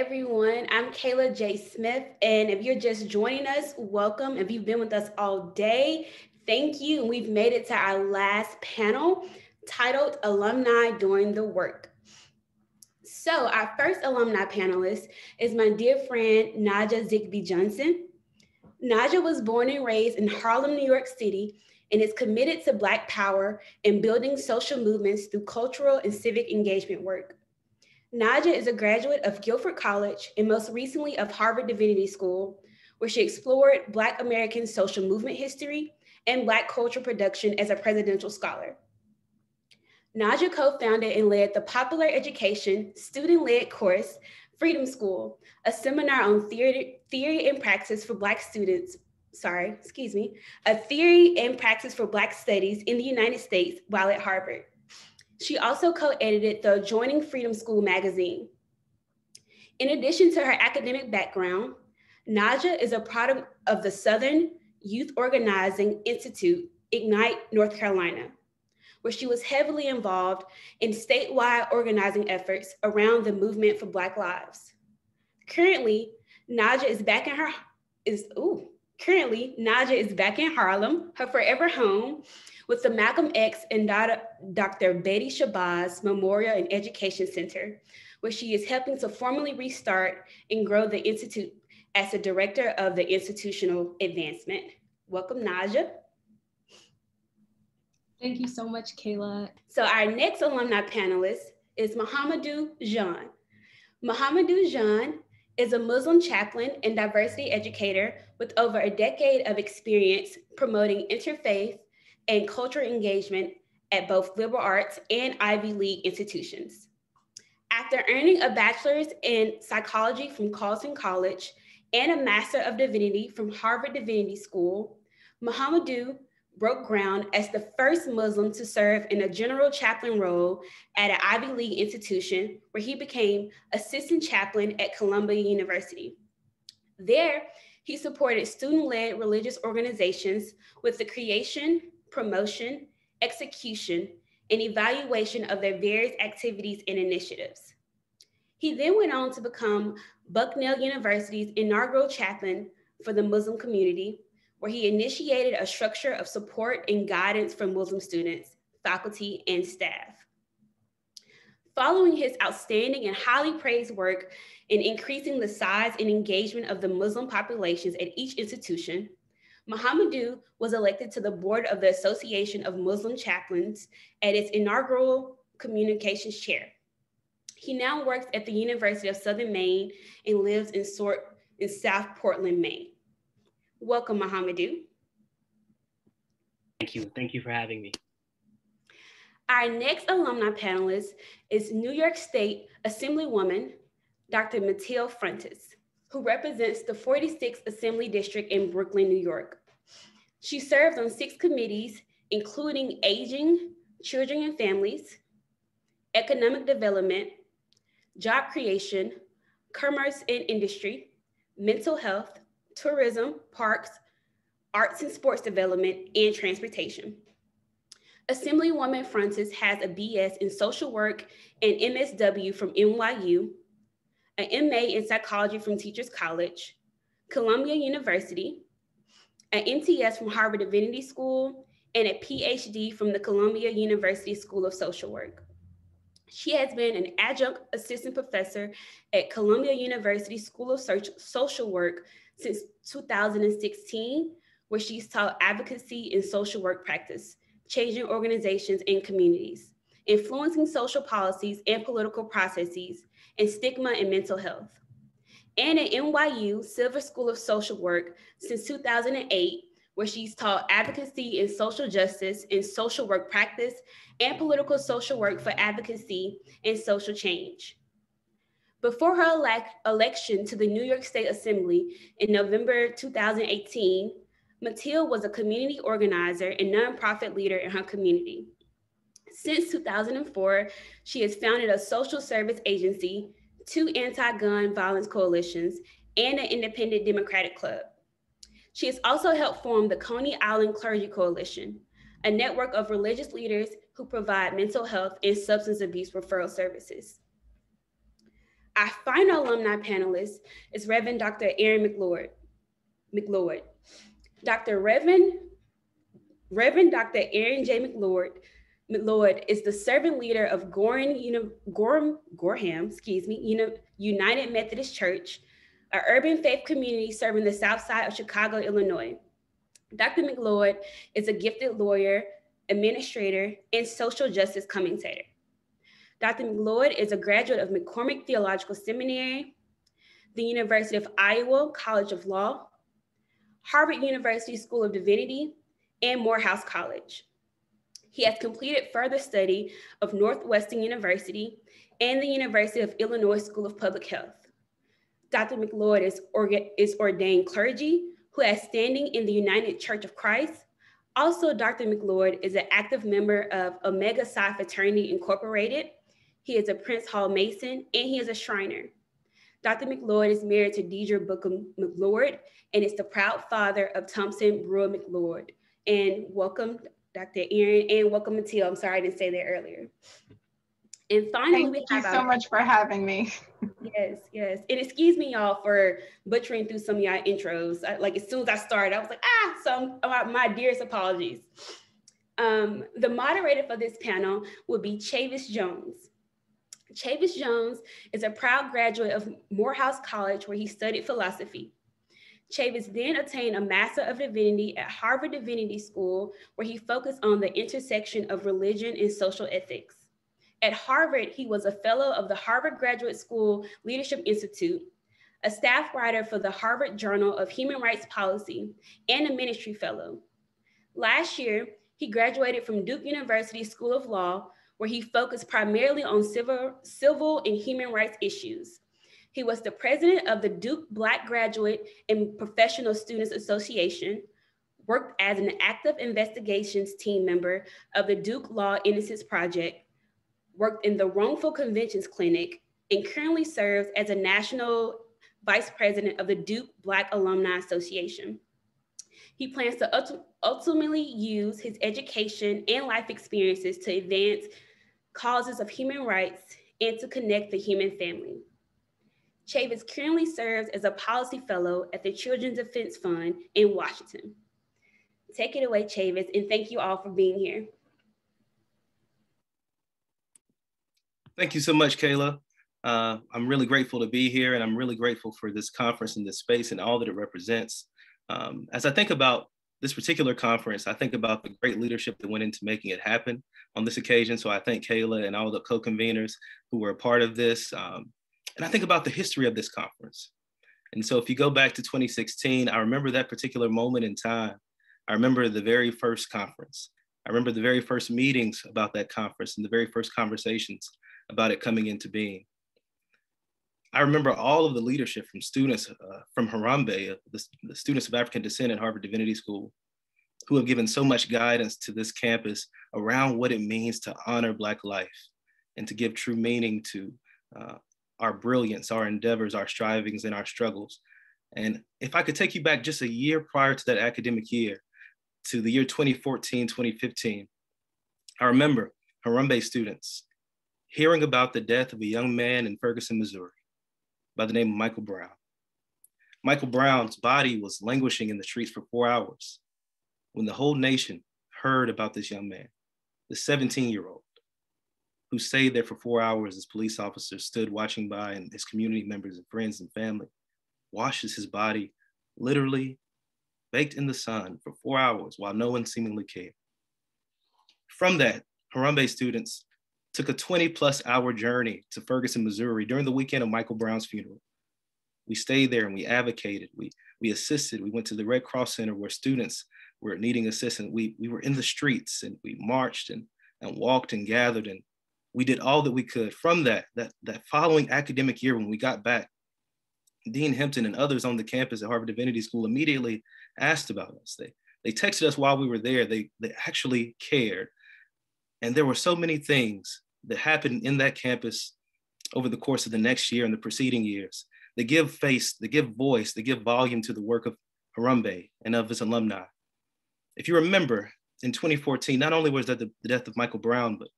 everyone. I'm Kayla J. Smith, and if you're just joining us, welcome. If you've been with us all day, thank you. And we've made it to our last panel titled Alumni Doing the Work. So, our first alumni panelist is my dear friend, Najha Zigbi Johnson. Najha was born and raised in Harlem, New York City, and is committed to Black power and building social movements through cultural and civic engagement work. Najha is a graduate of Guilford College and most recently of Harvard Divinity School, where she explored Black American social movement history and Black culture production as a presidential scholar. Naja co-founded and led the popular education student-led course, Freedom School, a seminar on theory, theory and practice for Black students, sorry, excuse me, a theory and practice for Black studies in the United States while at Harvard. She also co-edited the Joining Freedom School magazine. In addition to her academic background, Najha is a product of the Southern Youth Organizing Institute, Ignite, North Carolina, where she was heavily involved in statewide organizing efforts around the movement for Black lives. Currently, Najha is back in her, is, ooh, currently, Najha is back in Harlem, her forever home, with the Malcolm X and Dr. Betty Shabazz Memorial and Education Center, where she is helping to formally restart and grow the Institute as the director of the institutional advancement. Welcome, Najha. Thank you so much, Kayla. So our next alumni panelist is Mouhamadou Diagne. Mouhamadou Diagne is a Muslim chaplain and diversity educator with over a decade of experience promoting interfaith and cultural engagement at both liberal arts and Ivy League institutions. After earning a bachelor's in psychology from Carleton College and a Master of Divinity from Harvard Divinity School, Mouhamadou broke ground as the first Muslim to serve in a general chaplain role at an Ivy League institution where he became assistant chaplain at Columbia University. There, he supported student-led religious organizations with the creation, promotion, execution, and evaluation of their various activities and initiatives. He then went on to become Bucknell University's inaugural chaplain for the Muslim community, where he initiated a structure of support and guidance for Muslim students, faculty, and staff. Following his outstanding and highly praised work in increasing the size and engagement of the Muslim populations at each institution, Mouhamadou was elected to the board of the Association of Muslim Chaplains at its inaugural communications chair. He now works at the University of Southern Maine and lives in, Sort in South Portland, Maine. Welcome, Mouhamadou. Thank you. Thank you for having me. Our next alumni panelist is New York State Assemblywoman, Dr. Mathylde Frontus who represents the 46th Assembly District in Brooklyn, New York. She serves on six committees, including aging, children and families, economic development, job creation, commerce and industry, mental health, tourism, parks, arts and sports development, and transportation. Assemblywoman Frontus has a BS in social work and MSW from NYU an MA in psychology from Teachers College, Columbia University, an MTS from Harvard Divinity School, and a PhD from the Columbia University School of Social Work. She has been an adjunct assistant professor at Columbia University School of Social Work since 2016, where she's taught advocacy and social work practice, changing organizations and communities, influencing social policies and political processes, and stigma in mental health. And at NYU Silver School of Social Work since 2008, where she's taught advocacy and social justice and social work practice and political social work for advocacy and social change. Before her elect election to the New York State Assembly in November 2018, Mathylde was a community organizer and nonprofit leader in her community. Since 2004, she has founded a social service agency, two anti-gun violence coalitions, and an independent Democratic club. She has also helped form the Coney Island Clergy Coalition, a network of religious leaders who provide mental health and substance abuse referral services. Our final alumni panelist is Reverend Dr. Aaron McLeod. McLeod. Dr. Reverend, Reverend Dr. Aaron J. McLeod, McLeod is the servant leader of Gorham, Gorham, Gorham excuse me, United Methodist Church, an urban faith community serving the south side of Chicago, Illinois. Dr. McLeod is a gifted lawyer, administrator, and social justice commentator. Dr. McLeod is a graduate of McCormick Theological Seminary, the University of Iowa College of Law, Harvard University School of Divinity, and Morehouse College. He has completed further study of Northwestern University and the University of Illinois School of Public Health. Dr. McLeod is, is ordained clergy who has standing in the United Church of Christ. Also, Dr. McLeod is an active member of Omega Psi Fraternity Incorporated. He is a Prince Hall Mason and he is a Shriner. Dr. McLeod is married to Deidre Booker McLeod and is the proud father of Thompson Brewer McLeod. And welcome, Dr. Aaron, and welcome, Mateo. I'm sorry I didn't say that earlier. And finally, Thank we you so much for having me. yes, yes. And excuse me, y'all, for butchering through some of y'all intros. I, like as soon as I started, I was like, ah, so my, my dearest apologies. Um, the moderator for this panel will be Chavis Jones. Chavis Jones is a proud graduate of Morehouse College where he studied philosophy. Chavis then attained a Master of Divinity at Harvard Divinity School, where he focused on the intersection of religion and social ethics. At Harvard, he was a fellow of the Harvard Graduate School Leadership Institute, a staff writer for the Harvard Journal of Human Rights Policy, and a ministry fellow. Last year, he graduated from Duke University School of Law, where he focused primarily on civil, civil and human rights issues. He was the president of the Duke Black Graduate and Professional Students Association, worked as an active investigations team member of the Duke Law Innocence Project, worked in the Wrongful Convictions Clinic, and currently serves as a national vice president of the Duke Black Alumni Association. He plans to ultimately use his education and life experiences to advance causes of human rights and to connect the human family. Chavis currently serves as a policy fellow at the Children's Defense Fund in Washington. Take it away, Chavis, and thank you all for being here. Thank you so much, Kayla. Uh, I'm really grateful to be here, and I'm really grateful for this conference and this space and all that it represents. Um, as I think about this particular conference, I think about the great leadership that went into making it happen on this occasion. So I thank Kayla and all the co-conveners who were a part of this. Um, and I think about the history of this conference. And so if you go back to 2016, I remember that particular moment in time. I remember the very first conference. I remember the very first meetings about that conference and the very first conversations about it coming into being. I remember all of the leadership from students uh, from Harambee, uh, the, the students of African descent at Harvard Divinity School, who have given so much guidance to this campus around what it means to honor Black life and to give true meaning to uh, our brilliance, our endeavors, our strivings, and our struggles. And if I could take you back just a year prior to that academic year, to the year 2014, 2015, I remember Harambee students hearing about the death of a young man in Ferguson, Missouri by the name of Michael Brown. Michael Brown's body was languishing in the streets for four hours when the whole nation heard about this young man, the 17 year old who stayed there for four hours as police officers stood watching by and his community members and friends and family washes his body literally baked in the sun for four hours while no one seemingly cared. From that, Harambee students took a 20 plus hour journey to Ferguson, Missouri during the weekend of Michael Brown's funeral. We stayed there and we advocated, we, we assisted, we went to the Red Cross Center where students were needing assistance. We, we were in the streets and we marched and, and walked and gathered and we did all that we could. From that, that, that following academic year when we got back, Dean Hempton and others on the campus at Harvard Divinity School immediately asked about us. They, they texted us while we were there. They, they actually cared. And there were so many things that happened in that campus over the course of the next year and the preceding years. They give face, they give voice, they give volume to the work of Harambee and of his alumni. If you remember, in 2014, not only was that the, the death of Michael Brown, but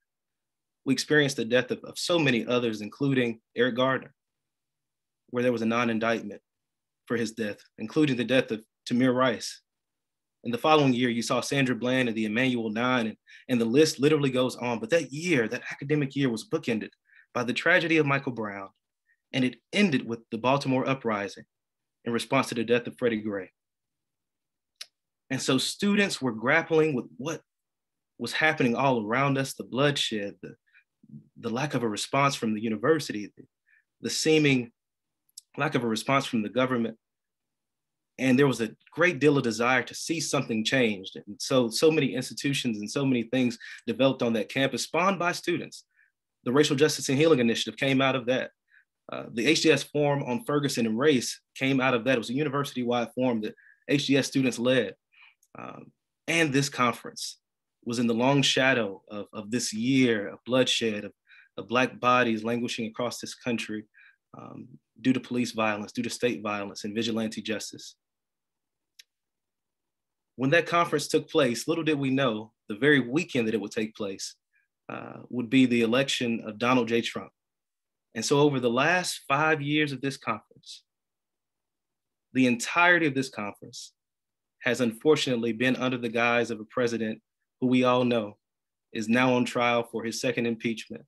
we experienced the death of, of so many others, including Eric Gardner, where there was a non-indictment for his death, including the death of Tamir Rice. In the following year, you saw Sandra Bland and the Emanuel Nine, and, and the list literally goes on. But that year, that academic year was bookended by the tragedy of Michael Brown, and it ended with the Baltimore uprising in response to the death of Freddie Gray. And so students were grappling with what was happening all around us, the bloodshed, the, the lack of a response from the university, the, seeming lack of a response from the government. And there was a great deal of desire to see something changed. And so, so many institutions and so many things developed on that campus, spawned by students. The Racial Justice and Healing Initiative came out of that. Uh, the HDS Forum on Ferguson and Race came out of that. It was a university-wide forum that HDS students led. Um, and this conference was in the long shadow of, of this year of bloodshed, of, of Black bodies languishing across this country um, due to police violence, due to state violence and vigilante justice. When that conference took place, little did we know the very weekend that it would take place uh, would be the election of Donald J. Trump. And so over the last five years of this conference, the entirety of this conference has unfortunately been under the guise of a president who we all know is now on trial for his second impeachment.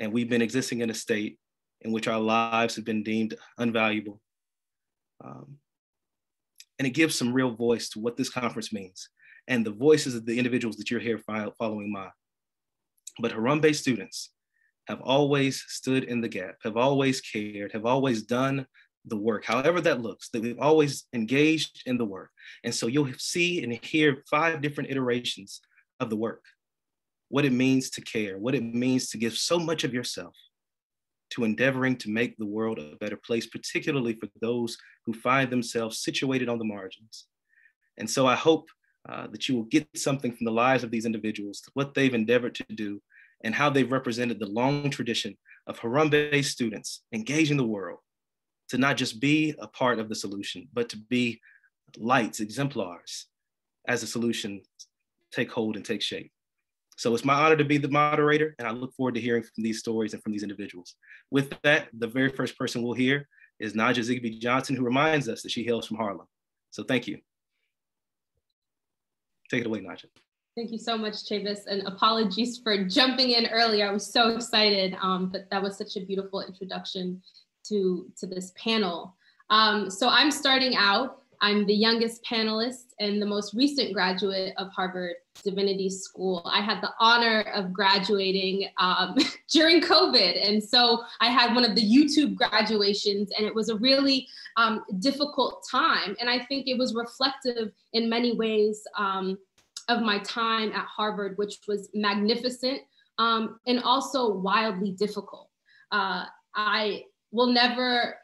And we've been existing in a state in which our lives have been deemed unvaluable. Um, and it gives some real voice to what this conference means and the voices of the individuals that you're here following mine. But Harambee students have always stood in the gap, have always cared, have always done the work, however that looks, that we've always engaged in the work. And so you'll see and hear five different iterations of the work, what it means to care, what it means to give so much of yourself to endeavoring to make the world a better place, particularly for those who find themselves situated on the margins. And so I hope uh, that you will get something from the lives of these individuals, what they've endeavored to do, and how they've represented the long tradition of Harambee students engaging the world to not just be a part of the solution, but to be lights, exemplars as the solution take hold and take shape. So it's my honor to be the moderator, and I look forward to hearing from these stories and from these individuals. With that, the very first person we'll hear is Najha Zigbi Johnson, who reminds us that she hails from Harlem. So thank you. Take it away, Najha. Thank you so much, Chavis, and apologies for jumping in early. I was so excited, um, but that was such a beautiful introduction to, to this panel. Um, so I'm starting out I'm the youngest panelist and the most recent graduate of Harvard Divinity School. I had the honor of graduating um, during COVID. And so I had one of the YouTube graduations, and it was a really um, difficult time. And I think it was reflective in many ways um, of my time at Harvard, which was magnificent um, and also wildly difficult. Uh, I will never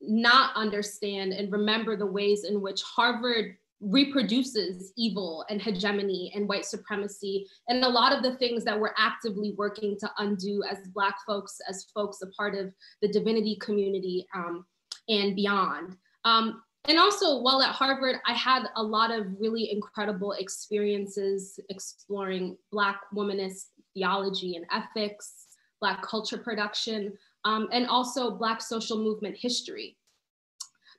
not understand and remember the ways in which Harvard reproduces evil and hegemony and white supremacy and a lot of the things that we're actively working to undo as black folks as folks a part of the divinity community um, and beyond. Um, and also while at harvard i had a lot of really incredible experiences exploring black womanist theology and ethics black culture production um, and also Black social movement history.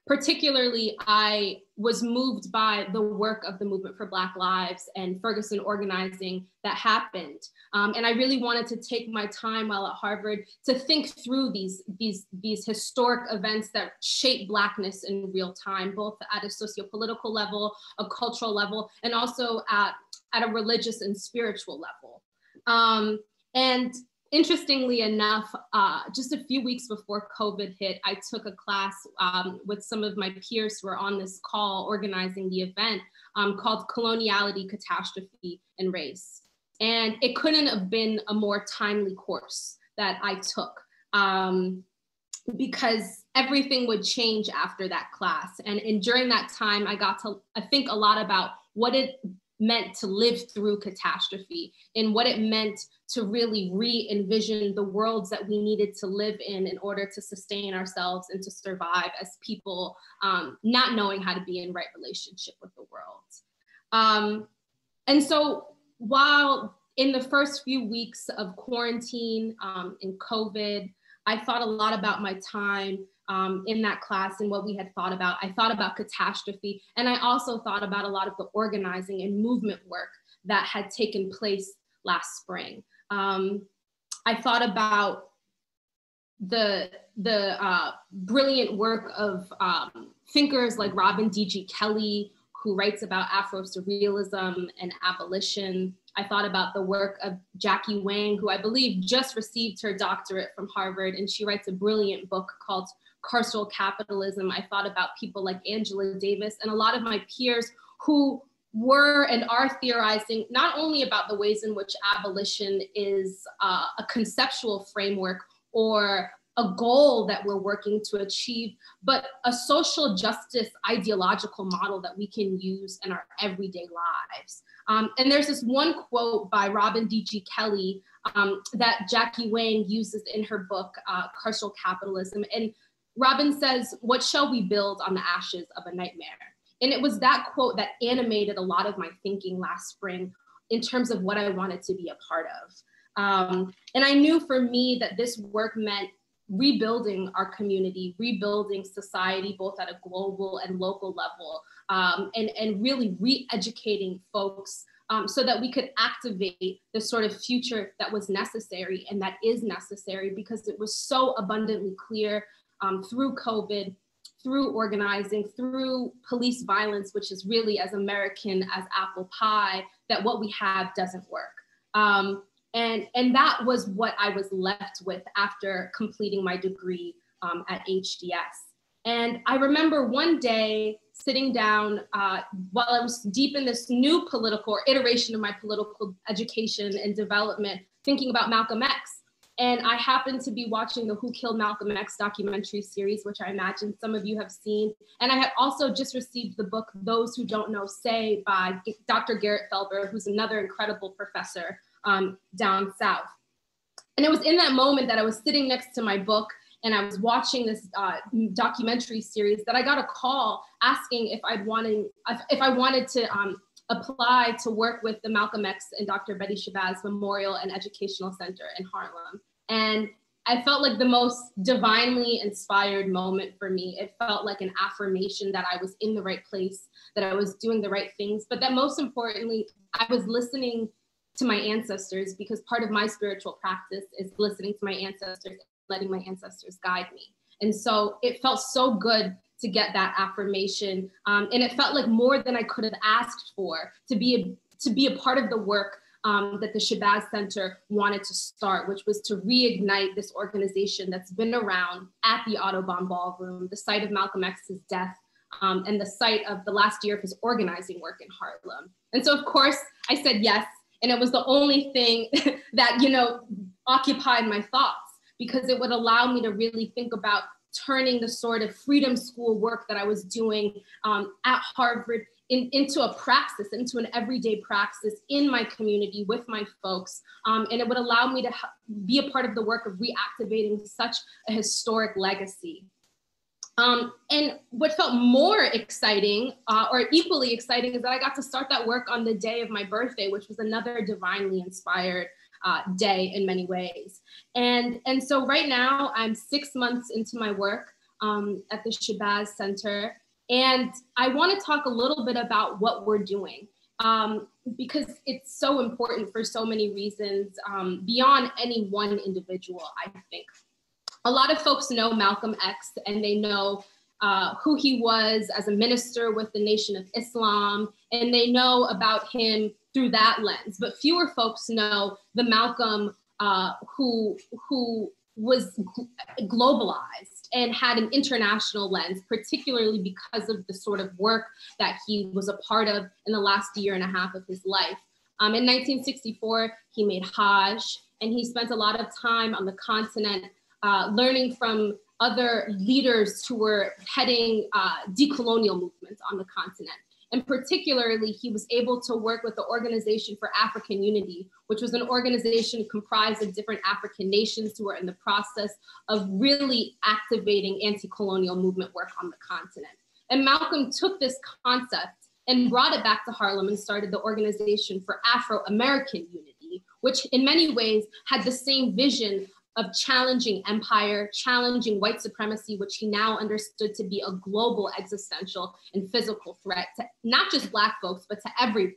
Particularly, I was moved by the work of the Movement for Black Lives and Ferguson organizing that happened. Um, and I really wanted to take my time while at Harvard to think through these, these, these historic events that shape Blackness in real time, both at a sociopolitical level, a cultural level, and also at, at a religious and spiritual level. Um, and interestingly enough, uh, just a few weeks before COVID hit, I took a class um, with some of my peers who were on this call organizing the event um, called Coloniality, Catastrophe, and Race. And it couldn't have been a more timely course that I took um, because everything would change after that class. And, and during that time, I got to I think a lot about what it meant to live through catastrophe and what it meant to really re envision the worlds that we needed to live in in order to sustain ourselves and to survive as people, um, not knowing how to be in right relationship with the world. Um, and so while in the first few weeks of quarantine um, and COVID, I thought a lot about my time um, in that class and what we had thought about. I thought about catastrophe, and I also thought about a lot of the organizing and movement work that had taken place last spring. Um, I thought about the the uh, brilliant work of um, thinkers like Robin D.G. Kelley, who writes about Afro surrealism and abolition. I thought about the work of Jackie Wang, who I believe just received her doctorate from Harvard, and she writes a brilliant book called Carceral Capitalism. I thought about people like Angela Davis and a lot of my peers who were and are theorizing not only about the ways in which abolition is uh, a conceptual framework or a goal that we're working to achieve, but a social justice ideological model that we can use in our everyday lives. Um, and there's this one quote by Robin D.G. Kelley um, that Jackie Wang uses in her book, uh, Carceral Capitalism. And Robin says, What shall we build on the ashes of a nightmare? And it was that quote that animated a lot of my thinking last spring in terms of what I wanted to be a part of. Um, and I knew for me that this work meant rebuilding our community, rebuilding society, both at a global and local level, um, and, and really re educating folks um, so that we could activate the sort of future that was necessary and that is necessary because it was so abundantly clear um, through COVID, through organizing, through police violence, which is really as American as apple pie, that what we have doesn't work. Um, and, and that was what I was left with after completing my degree um, at HDS. And I remember one day sitting down uh, while I was deep in this new political iteration of my political education and development, thinking about Malcolm X. And I happened to be watching the Who Killed Malcolm X documentary series, which I imagine some of you have seen. And I had also just received the book Those Who Don't Know Say by Dr. Garrett Felber, who's another incredible professor um, down south. And it was in that moment that I was sitting next to my book and I was watching this uh, documentary series that I got a call asking if I'd wanted if, if I wanted to um, apply to work with the Malcolm X and Dr. Betty Shabazz Memorial and Educational Center in Harlem. And I felt like the most divinely inspired moment for me. It felt like an affirmation that I was in the right place, that I was doing the right things, but that most importantly, I was listening to my ancestors because part of my spiritual practice is listening to my ancestors, letting my ancestors guide me. And so it felt so good to get that affirmation. Um, and it felt like more than I could have asked for to be a, to be a part of the work um, that the Shabazz Center wanted to start, which was to reignite this organization that's been around at the Audubon Ballroom, the site of Malcolm X's death, um, and the site of the last year of his organizing work in Harlem. And so, of course, I said yes and it was the only thing that you know occupied my thoughts because it would allow me to really think about turning the sort of freedom school work that i was doing um, at harvard in, into a praxis into an everyday praxis in my community with my folks. Um, and it would allow me to be a part of the work of reactivating such a historic legacy. Um, and what felt more exciting, uh, or equally exciting, is that I got to start that work on the day of my birthday, which was another divinely inspired uh, day in many ways. And, and so right now, I'm six months into my work um, at the Shabazz Center. And I want to talk a little bit about what we're doing. Um, because it's so important for so many reasons um, beyond any one individual, I think a lot of folks know Malcolm X and they know uh, who he was as a minister with the Nation of Islam, and they know about him through that lens. But fewer folks know the Malcolm uh, who who was globalized and had an international lens, particularly because of the sort of work that he was a part of in the last year and a half of his life. Um, in 1964, he made Hajj, and he spent a lot of time on the continent uh, learning from other leaders who were heading uh, decolonial movements on the continent. And particularly, he was able to work with the Organization for African Unity, which was an organization comprised of different African nations who were in the process of really activating anti colonial movement work on the continent. And Malcolm took this concept and brought it back to Harlem and started the Organization for Afro American Unity, which in many ways had the same vision of challenging empire, challenging white supremacy, which he now understood to be a global existential and physical threat to not just Black folks, but to everyone.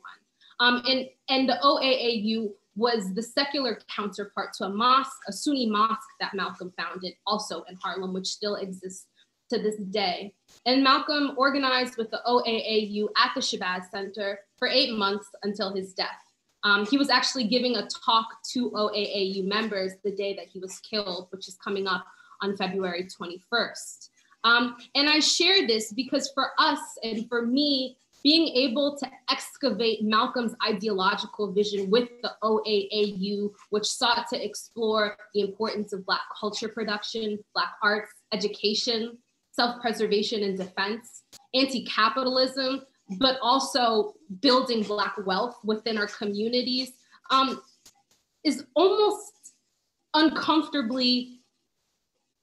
Um, and, and the OAAU was the secular counterpart to a mosque, a Sunni mosque that Malcolm founded also in Harlem, which still exists to this day. And Malcolm organized with the OAAU at the Shabazz Center for eight months until his death. Um, he was actually giving a talk to OAAU members the day that he was killed, which is coming up on February 21st. Um, and I share this because for us and for me, being able to excavate Malcolm's ideological vision with the OAAU, which sought to explore the importance of Black culture production, Black arts, education, self-preservation and defense, anti-capitalism, but also building Black wealth within our communities um, is almost uncomfortably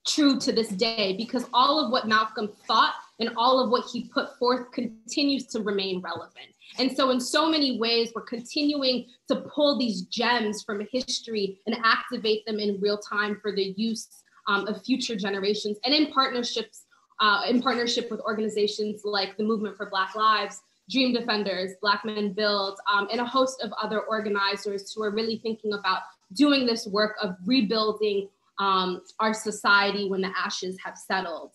true to this day because all of what Malcolm thought and all of what he put forth continues to remain relevant. And so, in so many ways, we're continuing to pull these gems from history and activate them in real time for the use um, of future generations and in partnerships uh, in partnership with organizations like the Movement for Black Lives, Dream Defenders, Black Men Build, um, and a host of other organizers who are really thinking about doing this work of rebuilding um, our society when the ashes have settled.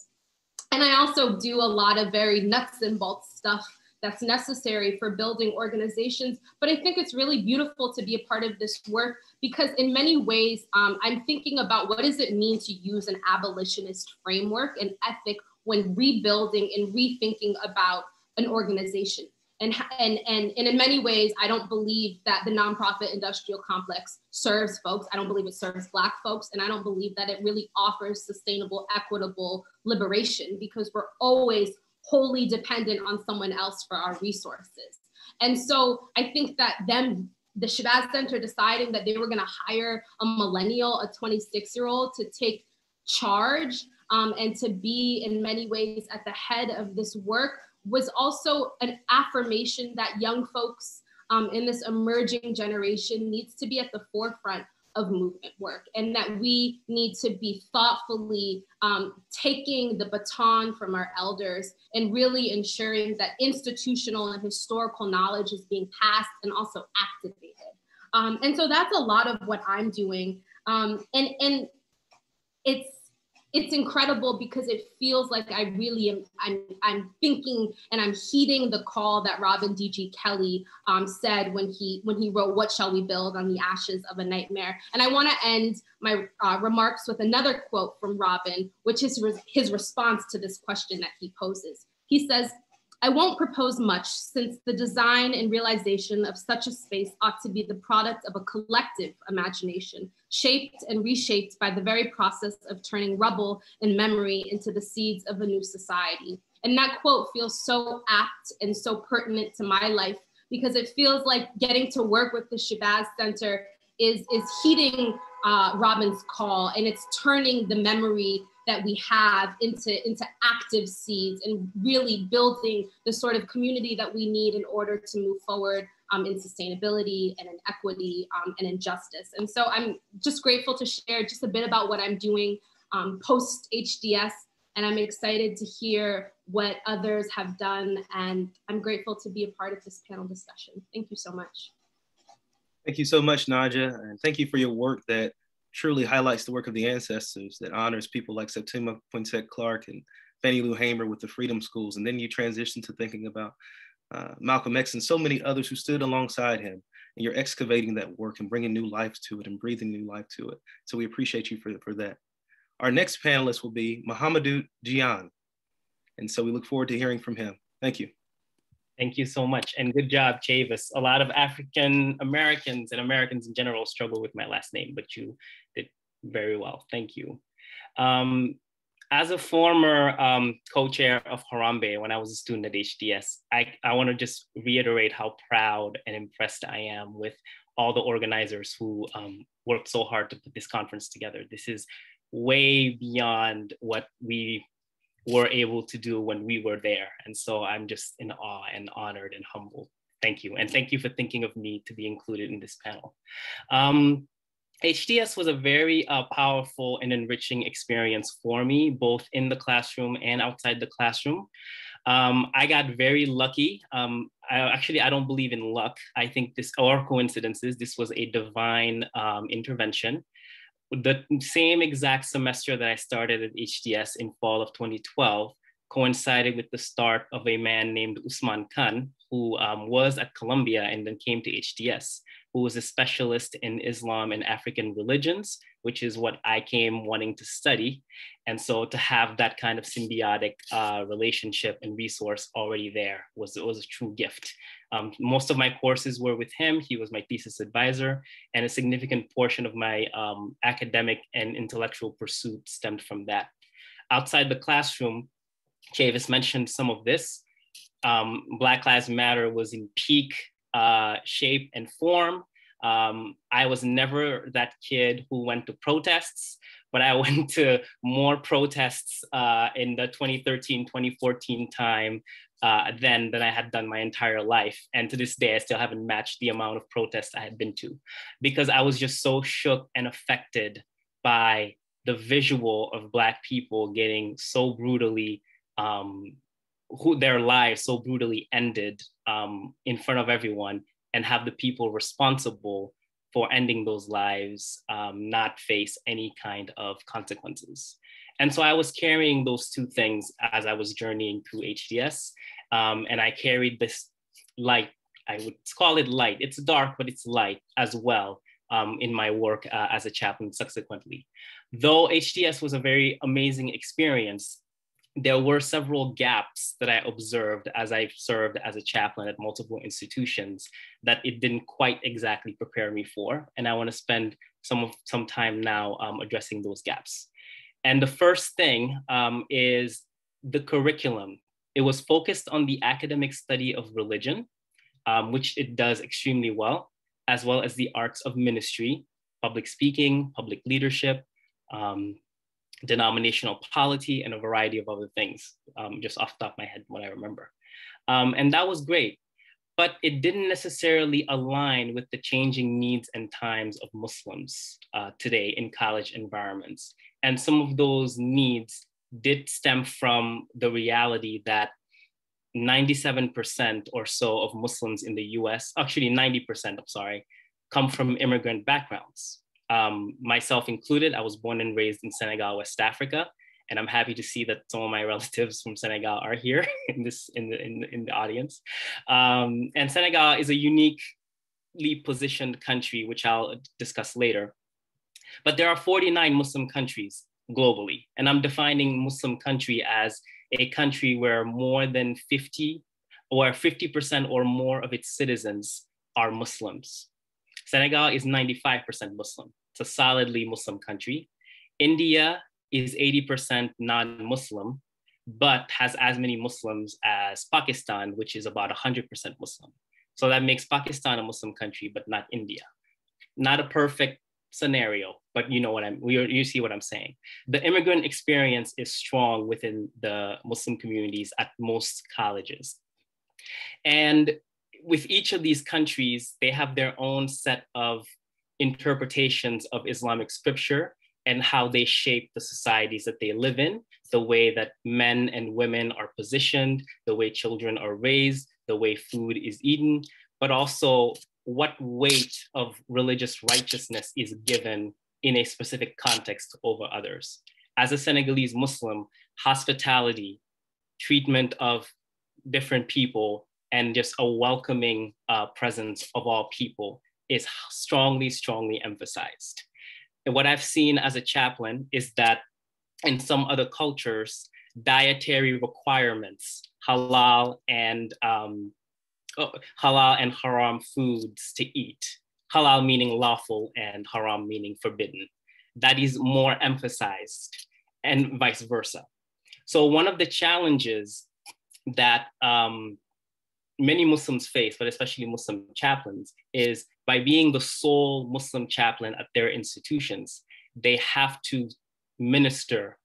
And I also do a lot of very nuts and bolts stuff that's necessary for building organizations. But I think it's really beautiful to be a part of this work because in many ways, um, I'm thinking about what does it mean to use an abolitionist framework and ethic when rebuilding and rethinking about an organization. And, and, and, and in many ways, I don't believe that the nonprofit industrial complex serves folks. I don't believe it serves Black folks. And I don't believe that it really offers sustainable, equitable liberation because we're always wholly dependent on someone else for our resources. And so I think that them, the Shabazz Center deciding that they were gonna hire a millennial, a 26 year old to take charge um, and to be in many ways at the head of this work was also an affirmation that young folks um, in this emerging generation needs to be at the forefront of movement work and that we need to be thoughtfully um, taking the baton from our elders and really ensuring that institutional and historical knowledge is being passed and also activated. Um, and so that's a lot of what I'm doing. Um, and, and it's it's incredible because it feels like I really am I'm, I'm thinking and I'm heeding the call that Robin D.G. Kelley um, said when he when he wrote What Shall We Build on the Ashes of a Nightmare. And I want to end my uh, remarks with another quote from Robin, which is his response to this question that he poses. He says, I won't propose much since the design and realization of such a space ought to be the product of a collective imagination, shaped and reshaped by the very process of turning rubble and memory into the seeds of a new society. And that quote feels so apt and so pertinent to my life because it feels like getting to work with the Shabazz Center is, is heeding uh, Robin's call and it's turning the memory that we have into, into active seeds and really building the sort of community that we need in order to move forward um, in sustainability and in equity um, and in justice. And so I'm just grateful to share just a bit about what I'm doing um, post HDS. And I'm excited to hear what others have done. And I'm grateful to be a part of this panel discussion. Thank you so much. Thank you so much, Najha. And thank you for your work that truly highlights the work of the ancestors that honors people like Septima Poinsett Clark and Fannie Lou Hamer with the Freedom Schools. And then you transition to thinking about uh, Malcolm X and so many others who stood alongside him. And you're excavating that work and bringing new life to it and breathing new life to it. So we appreciate you for, for that. Our next panelist will be Mouhamadou Diagne. And so we look forward to hearing from him. Thank you. Thank you so much. And good job, Chavis. A lot of African Americans and Americans in general struggle with my last name, but you did very well. Thank you. Um, as a former um, co-chair of Harambee when I was a student at HDS, I, I want to just reiterate how proud and impressed I am with all the organizers who um, worked so hard to put this conference together. This is way beyond what we were able to do when we were there. And so I'm just in awe and honored and humbled. Thank you. And thank you for thinking of me to be included in this panel. Um, HDS was a very uh, powerful and enriching experience for me, both in the classroom and outside the classroom. Um, I got very lucky. Um, I, actually, I don't believe in luck. I think this, or coincidences, this was a divine um, intervention. The same exact semester that I started at HDS in fall of 2012 coincided with the start of a man named Ousmane Kane, who um, was at Columbia and then came to HDS who was a specialist in Islam and African religions, which is what I came wanting to study. And so to have that kind of symbiotic uh, relationship and resource already there was, was a true gift. Um, most of my courses were with him. He was my thesis advisor, and a significant portion of my um, academic and intellectual pursuit stemmed from that. Outside the classroom, Chavis mentioned some of this. Um, Black Lives Matter was in peak uh, shape and form. Um, I was never that kid who went to protests, but I went to more protests uh, in the 2013 2014 time uh, then than I had done my entire life. And to this day, I still haven't matched the amount of protests I had been to because I was just so shook and affected by the visual of Black people getting so brutally um, who their lives so brutally ended um, in front of everyone and have the people responsible for ending those lives um, not face any kind of consequences. And so I was carrying those two things as I was journeying through HDS. Um, and I carried this light, I would call it light. It's dark, but it's light as well um, in my work uh, as a chaplain subsequently. Though HDS was a very amazing experience, there were several gaps that I observed as I served as a chaplain at multiple institutions that it didn't quite exactly prepare me for. And I want to spend some of some time now um, addressing those gaps. And the first thing um, is the curriculum. It was focused on the academic study of religion, um, which it does extremely well, as well as the arts of ministry, public speaking, public leadership, um, denominational polity, and a variety of other things, um, just off the top of my head, what I remember. Um, and that was great, but it didn't necessarily align with the changing needs and times of Muslims uh, today in college environments. And some of those needs did stem from the reality that 97% or so of Muslims in the US, actually 90%, I'm sorry, come from immigrant backgrounds um, myself included, I was born and raised in Senegal, West Africa, and I'm happy to see that some of my relatives from Senegal are here in this in the in, in the audience. Um, and Senegal is a uniquely positioned country, which I'll discuss later. But there are 49 Muslim countries globally, and I'm defining Muslim country as a country where more than 50 or 50% or more of its citizens are Muslims. Senegal is 95% Muslim. It's a solidly Muslim country. India is 80% non-Muslim, but has as many Muslims as Pakistan, which is about 100% Muslim. So that makes Pakistan a Muslim country, but not India. Not a perfect scenario, but you know what I'm, you see what I'm saying. The immigrant experience is strong within the Muslim communities at most colleges. And with each of these countries, they have their own set of interpretations of Islamic scripture and how they shape the societies that they live in, the way that men and women are positioned, the way children are raised, the way food is eaten, but also what weight of religious righteousness is given in a specific context over others. As a Senegalese Muslim, hospitality, treatment of different people, and just a welcoming uh, presence of all people is strongly, strongly emphasized. And what I've seen as a chaplain is that in some other cultures, dietary requirements, halal and um, halal and haram foods to eat, halal meaning lawful and haram meaning forbidden, that is more emphasized and vice versa. So one of the challenges that um, many Muslims face, but especially Muslim chaplains, is by being the sole Muslim chaplain at their institutions, they have to minister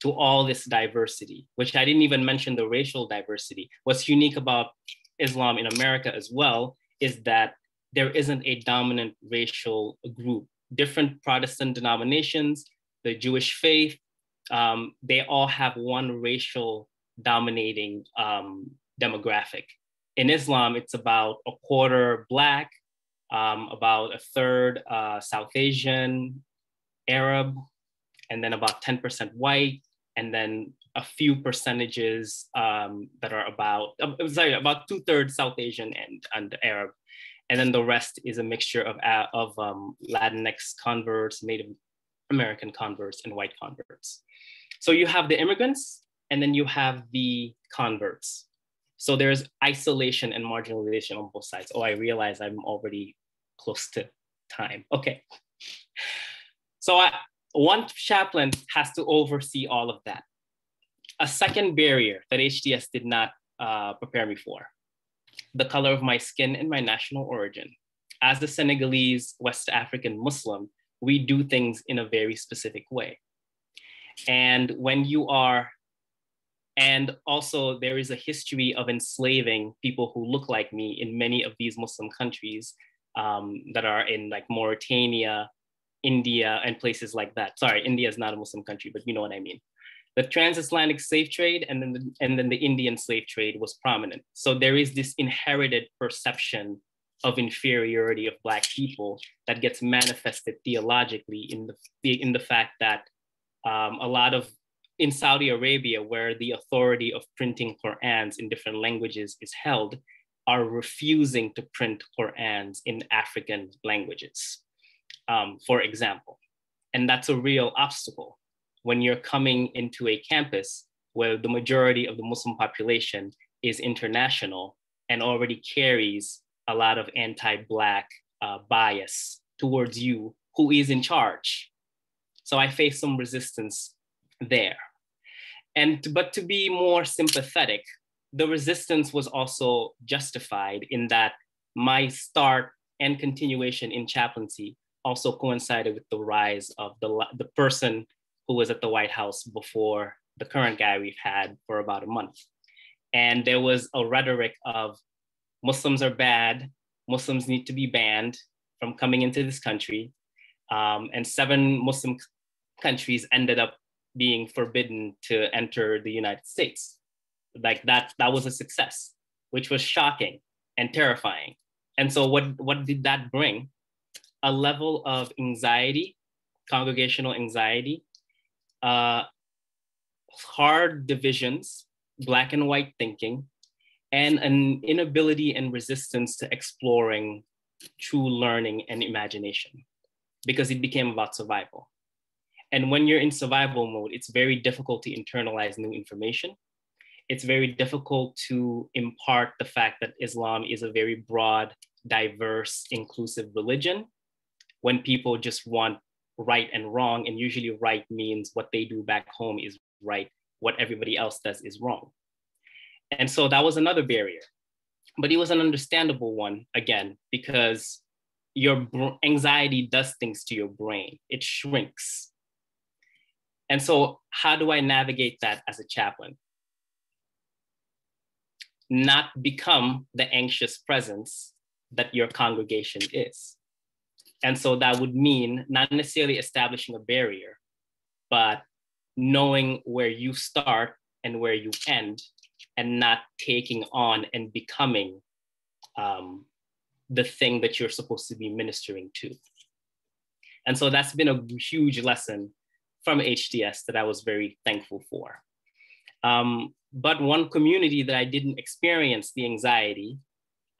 to all this diversity, which I didn't even mention the racial diversity. What's unique about Islam in America as well is that there isn't a dominant racial group different Protestant denominations, the Jewish faith, um, they all have one racial dominating um, demographic. In Islam, it's about a quarter Black, um, about a third uh, South Asian, Arab, and then about 10% white, and then a few percentages um, that are about, uh, sorry, about two thirds South Asian and, and Arab. And then the rest is a mixture of, uh, of um, Latinx converts, Native American converts, and white converts. So you have the immigrants, and then you have the converts. So there's isolation and marginalization on both sides. Oh, I realize I'm already close to time. Okay. So I, one chaplain has to oversee all of that. A second barrier that HDS did not uh, prepare me for, the color of my skin and my national origin. As a Senegalese West African Muslim, we do things in a very specific way. And when you are, and also there is a history of enslaving people who look like me in many of these Muslim countries um, that are in like Mauritania, India, and places like that. Sorry, India is not a Muslim country, but you know what I mean. The transatlantic slave trade and then the, and then the Indian slave trade was prominent. So there is this inherited perception of inferiority of Black people that gets manifested theologically in the, in the fact that um, a lot of in Saudi Arabia, where the authority of printing Qurans in different languages is held, are refusing to print Qurans in African languages, um, for example. And that's a real obstacle when you're coming into a campus where the majority of the Muslim population is international and already carries a lot of anti-Black uh, bias towards you who is in charge so I faced some resistance there. And but to be more sympathetic, the resistance was also justified in that my start and continuation in chaplaincy also coincided with the rise of the, the person who was at the White House before the current guy we've had for about a month. And there was a rhetoric of Muslims are bad, Muslims need to be banned from coming into this country. Um, and seven Muslim countries ended up being forbidden to enter the United States. Like that, that was a success, which was shocking and terrifying. And so what, what did that bring? A level of anxiety, congregational anxiety, uh, hard divisions, black and white thinking, and an inability and resistance to exploring true learning and imagination because it became about survival. And when you're in survival mode, it's very difficult to internalize new information. It's very difficult to impart the fact that Islam is a very broad, diverse, inclusive religion when people just want right and wrong. And usually, right means what they do back home is right, what everybody else does is wrong. And so that was another barrier. But it was an understandable one, again, because your anxiety does things to your brain, it shrinks and so, how do I navigate that as a chaplain? Not become the anxious presence that your congregation is. And so, that would mean not necessarily establishing a barrier, but knowing where you start and where you end, and not taking on and becoming um, the thing that you're supposed to be ministering to. And so, that's been a huge lesson from HDS that I was very thankful for. Um, but one community that I didn't experience the anxiety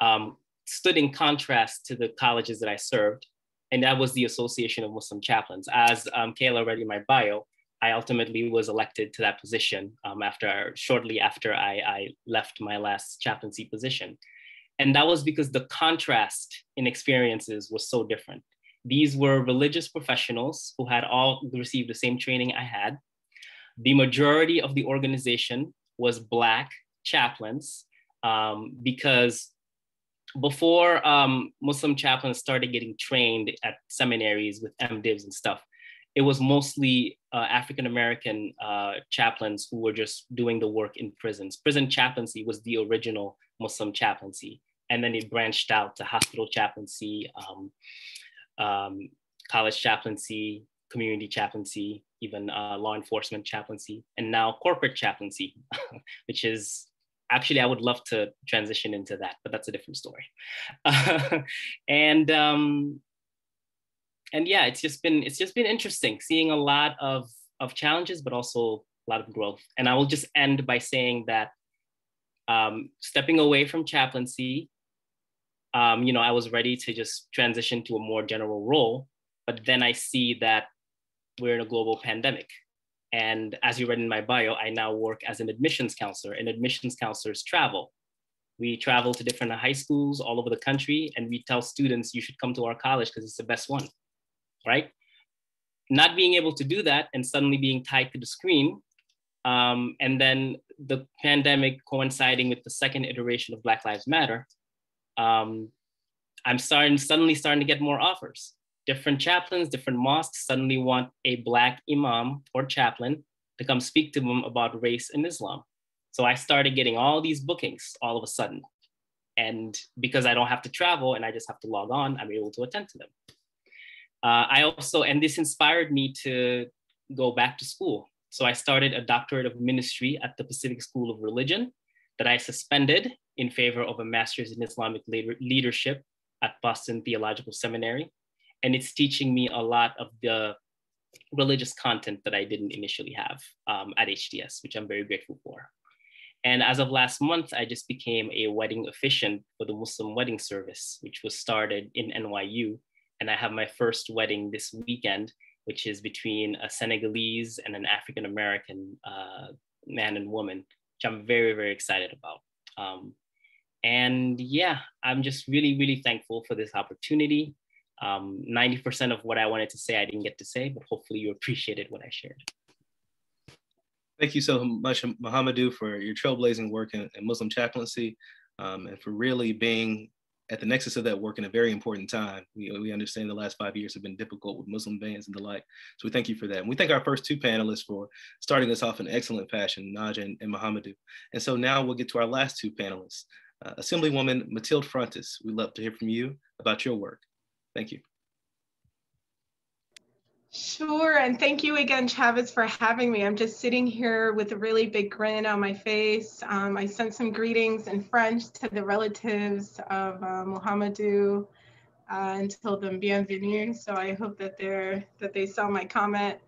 um, stood in contrast to the colleges that I served, and that was the Association of Muslim Chaplains. As um, Kayla read in my bio, I ultimately was elected to that position um, after shortly after I, I left my last chaplaincy position. And that was because the contrast in experiences was so different. These were religious professionals who had all received the same training I had. The majority of the organization was Black chaplains um, because before um, Muslim chaplains started getting trained at seminaries with MDivs and stuff, it was mostly uh, African American uh, chaplains who were just doing the work in prisons. Prison chaplaincy was the original Muslim chaplaincy, and then it branched out to hospital chaplaincy, um, um, college chaplaincy, community chaplaincy, even uh, law enforcement chaplaincy, and now corporate chaplaincy, which is actually I would love to transition into that, but that's a different story. and um, and yeah, it's just been it's just been interesting seeing a lot of of challenges, but also a lot of growth. And I will just end by saying that um, stepping away from chaplaincy, um, you know, I was ready to just transition to a more general role, but then I see that we're in a global pandemic. And as you read in my bio, I now work as an admissions counselor, and admissions counselors travel. We travel to different high schools all over the country, and we tell students you should come to our college because it's the best one, right? Not being able to do that and suddenly being tied to the screen, um, and then the pandemic coinciding with the second iteration of Black Lives Matter, um, I'm starting suddenly starting to get more offers different chaplains, different mosques suddenly want a Black imam or chaplain to come speak to them about race in Islam. So I started getting all these bookings all of a sudden. And because I don't have to travel and I just have to log on, I'm able to attend to them. Uh, I also, and this inspired me to go back to school. So I started a doctorate of ministry at the Pacific School of Religion that I suspended in favor of a master's in Islamic leadership at Boston Theological Seminary and it's teaching me a lot of the religious content that I didn't initially have um, at HDS, which I'm very grateful for. And as of last month, I just became a wedding officiant for the Muslim wedding service, which was started in NYU. And I have my first wedding this weekend, which is between a Senegalese and an African American uh, man and woman, which I'm very, very excited about. Um, and yeah, I'm just really, really thankful for this opportunity. Um, 90% of what I wanted to say, I didn't get to say, but hopefully you appreciated what I shared. Thank you so much, Mouhamadou, for your trailblazing work in, in Muslim chaplaincy um, and for really being at the nexus of that work in a very important time. We, we understand the last five years have been difficult with Muslim bans and the like. So we thank you for that. And we thank our first two panelists for starting us off in excellent fashion, Najha and, and Mouhamadou. And so now we'll get to our last two panelists. Uh, Assemblywoman Mathylde Frontus, we'd love to hear from you about your work. Thank you. Sure, and thank you again, Chavis, for having me. I'm just sitting here with a really big grin on my face. Um, I sent some greetings in French to the relatives of uh, Mouhamadou uh, and told them bienvenue. So I hope that they're that they saw my comment.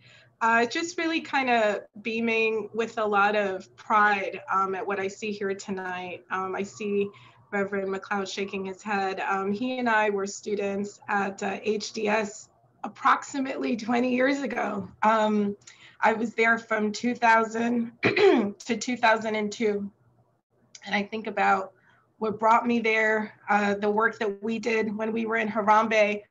Uh, just really kind of beaming with a lot of pride um, at what I see here tonight. Um, I see Reverend McLeod shaking his head. Um, he and I were students at uh, HDS approximately 20 years ago. Um, I was there from 2000 to 2002. And I think about what brought me there, uh, the work that we did when we were in Harambee,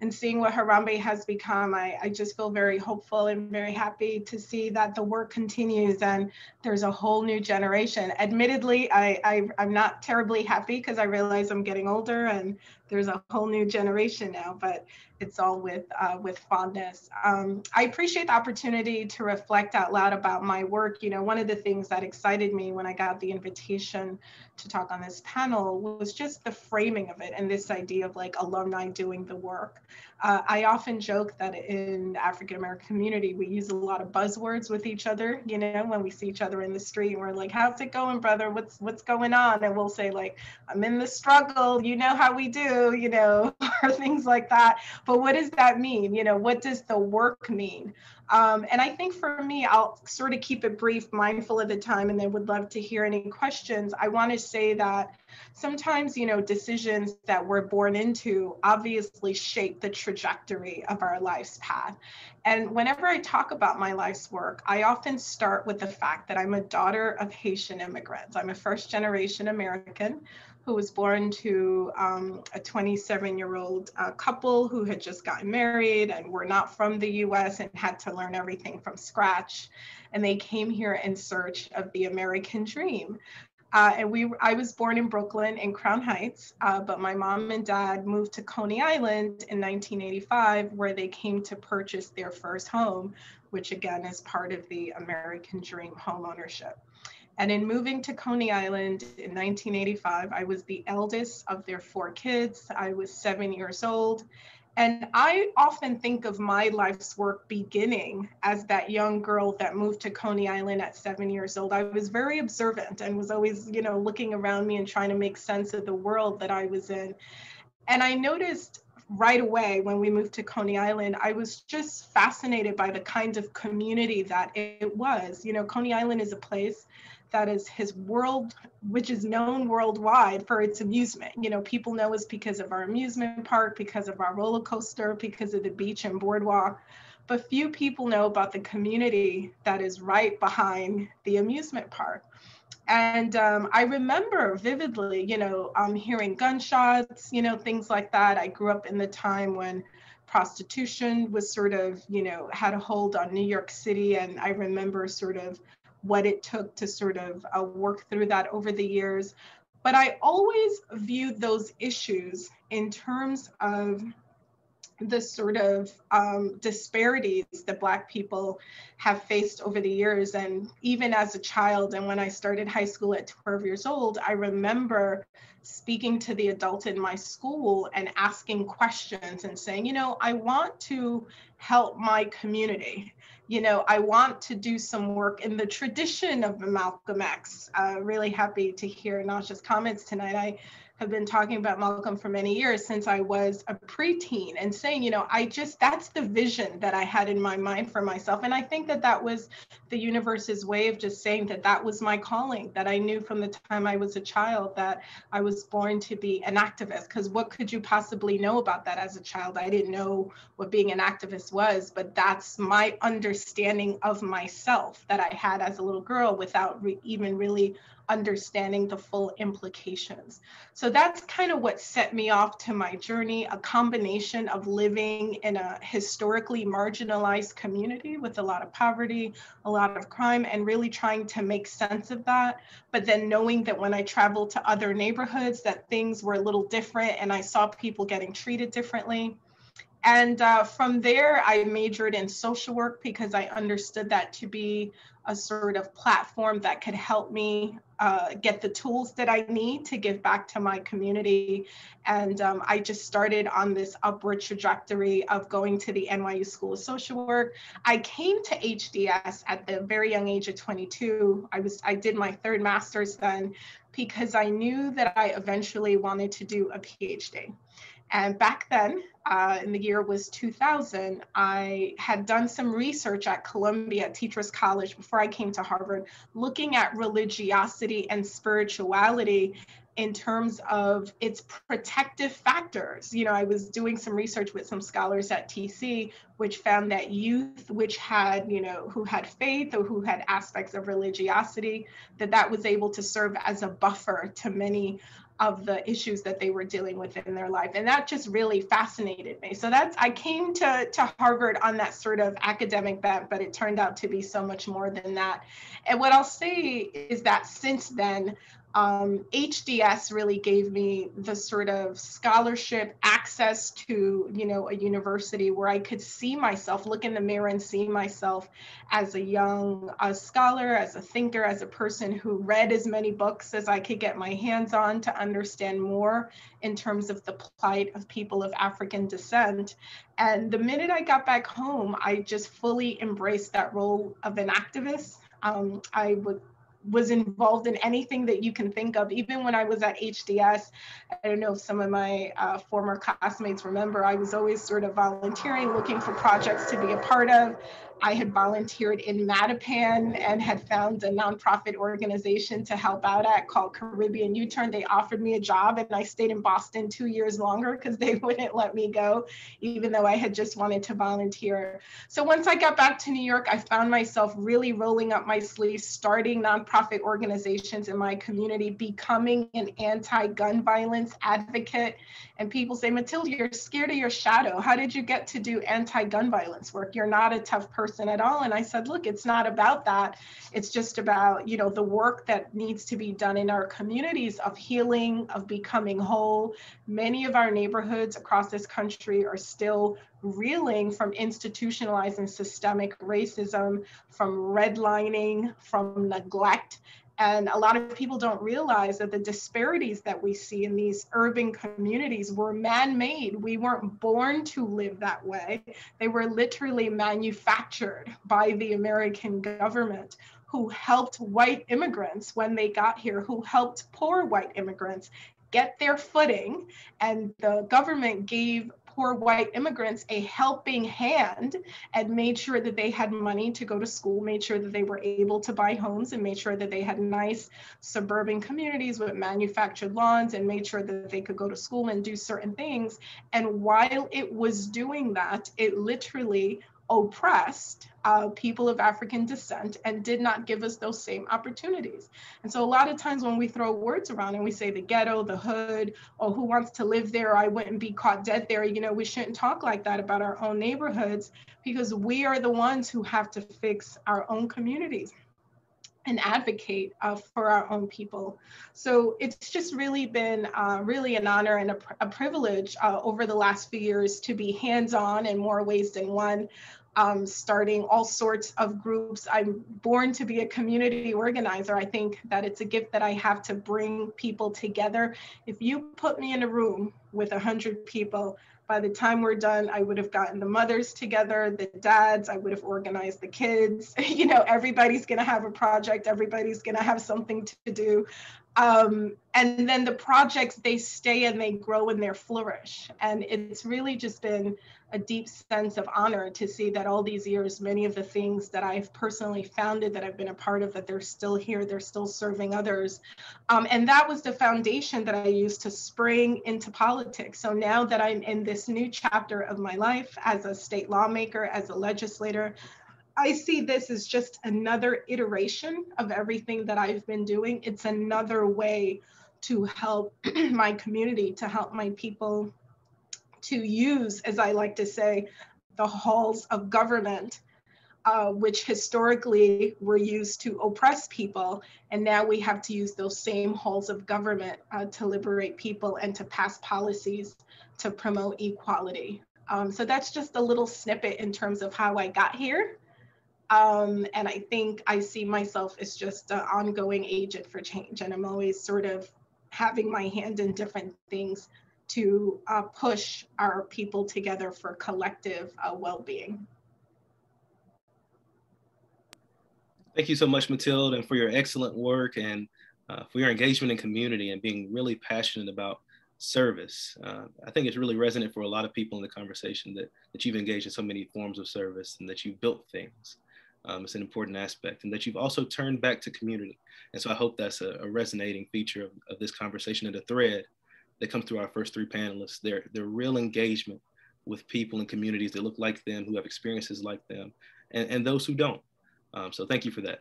and seeing what Harambee has become, I, I just feel very hopeful and very happy to see that the work continues and there's a whole new generation. Admittedly, I, I, I'm not terribly happy because I realize I'm getting older and there's a whole new generation now, but it's all with uh, with fondness. Um, I appreciate the opportunity to reflect out loud about my work. You know, one of the things that excited me when I got the invitation to talk on this panel was just the framing of it and this idea of like alumni doing the work. Uh, I often joke that in African American community, we use a lot of buzzwords with each other. You know, when we see each other in the street, we're like, "How's it going, brother? What's what's going on?" And we'll say like, "I'm in the struggle." You know how we do, you know, or things like that. But what does that mean? You know, what does the work mean? Um, and I think for me, I'll sort of keep it brief, mindful of the time, and then would love to hear any questions. I want to say that sometimes, you know, decisions that we're born into obviously shape the trajectory of our life's path. And whenever I talk about my life's work, I often start with the fact that I'm a daughter of Haitian immigrants. I'm a first generation American who was born to um, a 27 year old uh, couple who had just gotten married and were not from the US and had to learn everything from scratch. And they came here in search of the American dream. Uh, and we, I was born in Brooklyn in Crown Heights, uh, but my mom and dad moved to Coney Island in 1985, where they came to purchase their first home, which again is part of the American Dream home ownership. And in moving to Coney Island in 1985, I was the eldest of their four kids. I was seven years old. And I often think of my life's work beginning as that young girl that moved to Coney Island at seven years old. I was very observant and was always, you know, looking around me and trying to make sense of the world that I was in. And I noticed right away when we moved to Coney Island, I was just fascinated by the kind of community that it was. You know, Coney Island is a place that is his world, which is known worldwide for its amusement. You know, people know us because of our amusement park, because of our roller coaster, because of the beach and boardwalk. But few people know about the community that is right behind the amusement park. And um, I remember vividly, you know, um, hearing gunshots, you know, things like that. I grew up in the time when prostitution was sort of, you know, had a hold on New York City. And I remember sort of what it took to sort of uh, work through that over the years. But I always viewed those issues in terms of the sort of um, disparities that Black people have faced over the years. And even as a child, and when I started high school at 12 years old, I remember speaking to the adult in my school and asking questions and saying, you know, I want to help my community you know, I want to do some work in the tradition of Malcolm X. Uh, really happy to hear Najha's comments tonight. I have been talking about Malcolm for many years since I was a preteen and saying, you know, I just, that's the vision that I had in my mind for myself. And I think that that was the universe's way of just saying that that was my calling, that I knew from the time I was a child that I was born to be an activist. Because what could you possibly know about that as a child? I didn't know what being an activist was, but that's my understanding of myself that I had as a little girl without re- even really understanding the full implications. So that's kind of what set me off to my journey a combination of living in a historically marginalized community with a lot of poverty, a lot of crime, and really trying to make sense of that. But then knowing that when I traveled to other neighborhoods, that things were a little different and I saw people getting treated differently. And uh, from there, I majored in social work because I understood that to be a sort of platform that could help me uh, get the tools that I need to give back to my community. And um, I just started on this upward trajectory of going to the NYU School of Social Work. I came to HDS at the very young age of 22. I was I did my third master's then because I knew that I eventually wanted to do a PhD. And back then, uh, in the year was 2000, I had done some research at Columbia at Teachers College before I came to Harvard, looking at religiosity and spirituality in terms of its protective factors. You know, I was doing some research with some scholars at TC, which found that youth which had, you know, who had faith or who had aspects of religiosity, that that was able to serve as a buffer to many of the issues that they were dealing with in their life. And that just really fascinated me. So that's i came to to harvard on that sort of academic bent but it turned out to be so much more than that. And what i'll say is that since then um, HDS really gave me the sort of scholarship access to, you know, a university where I could see myself, look in the mirror and see myself as a young a scholar, as a thinker, as a person who read as many books as I could get my hands on to understand more in terms of the plight of people of African descent. And the minute I got back home, I just fully embraced that role of an activist. Um, I would was involved in anything that you can think of. Even when I was at HDS, I don't know if some of my uh, former classmates remember, I was always sort of volunteering, looking for projects to be a part of. I had volunteered in Mattapan and had found a nonprofit organization to help out at called Caribbean U-Turn. They offered me a job and I stayed in Boston two years longer because they wouldn't let me go, even though I had just wanted to volunteer. So once I got back to New York, I found myself really rolling up my sleeves, starting nonprofit organizations in my community, becoming an anti-gun violence advocate. And people say, Matilda, you're scared of your shadow. How did you get to do anti-gun violence work? You're not a tough person person at all. And i said look it's not about that. It's just about you know the work that needs to be done in our communities of healing of becoming whole. Many of our neighborhoods across this country are still reeling from institutionalized and systemic racism from redlining from neglect And a lot of people don't realize that the disparities that we see in these urban communities were man made. We weren't born to live that way, they were literally manufactured by the American government who helped white immigrants when they got here, who helped poor white immigrants get their footing. And the government gave poor white immigrants a helping hand and made sure that they had money to go to school, made sure that they were able to buy homes, and made sure that they had nice suburban communities with manufactured lawns, and made sure that they could go to school and do certain things. And while it was doing that, it literally oppressed uh, people of African descent and did not give us those same opportunities. And so a lot of times when we throw words around and we say the ghetto, the hood, or who wants to live there, I wouldn't be caught dead there, you know, we shouldn't talk like that about our own neighborhoods because we are the ones who have to fix our own communities and advocate uh, for our own people. So it's just really been uh, really an honor and a, a privilege uh, over the last few years to be hands-on in more ways than one um, starting all sorts of groups. I'm born to be a community organizer. I think that it's a gift that I have to bring people together. If you put me in a room with 100 people, by the time we're done, I would have gotten the mothers together, the dads, I would have organized the kids. you know, everybody's going to have a project, everybody's going to have something to do. Um, and then the projects, they stay and they grow and they flourish. And it's really just been a deep sense of honor to see that all these years, many of the things that I've personally founded, that I've been a part of, that they're still here, they're still serving others. Um, and that was the foundation that I used to spring into politics. So now that I'm in this new chapter of my life as a state lawmaker, as a legislator, I see this as just another iteration of everything that I've been doing. It's another way to help my community, to help my people, to use, as I like to say, the halls of government, uh, which historically were used to oppress people. And now we have to use those same halls of government uh, to liberate people and to pass policies to promote equality. Um, so that's just a little snippet in terms of how I got here. Um, and I think I see myself as just an ongoing agent for change. And I'm always sort of having my hand in different things to uh, push our people together for collective uh, well-being. Thank you so much, Mathylde, and for your excellent work and uh, for your engagement in community and being really passionate about service. Uh, I think it's really resonant for a lot of people in the conversation that, that you've engaged in so many forms of service and that you've built things. Um, it's an important aspect and that you've also turned back to community. And so I hope that's a, a resonating feature of, of, this conversation and a thread that comes through our first three panelists. Their, their real engagement with people and communities that look like them, who have experiences like them, and, and those who don't. Um, so thank you for that.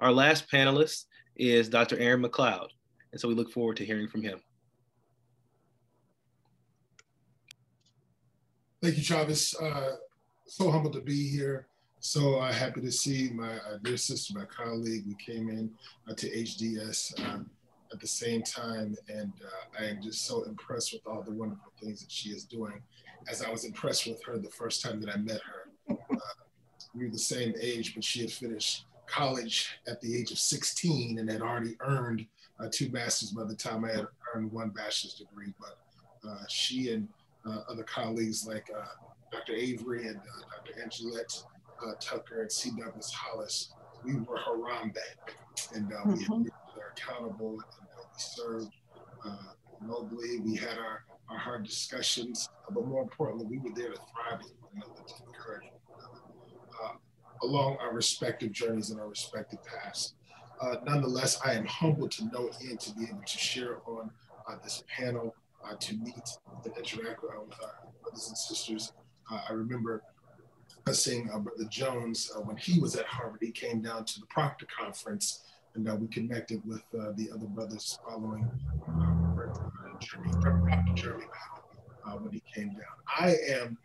Our last panelist is Dr. Aaron McLeod. And so we look forward to hearing from him. Thank you, Travis. Uh, so humbled to be here. So uh, happy to see my uh, dear sister, my colleague. We came in uh, to HDS um, at the same time, and uh, I am just so impressed with all the wonderful things that she is doing. As I was impressed with her the first time that I met her, uh, we were the same age, but she had finished college at the age of 16 and had already earned uh, two masters by the time I had earned one bachelor's degree. But she and other colleagues like Dr. Avery and Dr. Angelette uh, Tucker and C. Douglas Hollis, we were Harambee, and uh, we mm-hmm. Accountable and uh, we served uh, nobly. We had our, our hard discussions, uh, but more importantly, we were there to thrive with one another, to encourage one another uh, along our respective journeys and our respective paths. nonetheless, I am humbled to know and to be able to share on this panel, to meet and interact with our brothers and sisters. I remember seeing uh, Brother Jones uh, when he was at Harvard. He came down to the Proctor Conference, and uh, we connected with uh, the other brothers following uh, Jeremy, Dr. Uh, when he came down. I am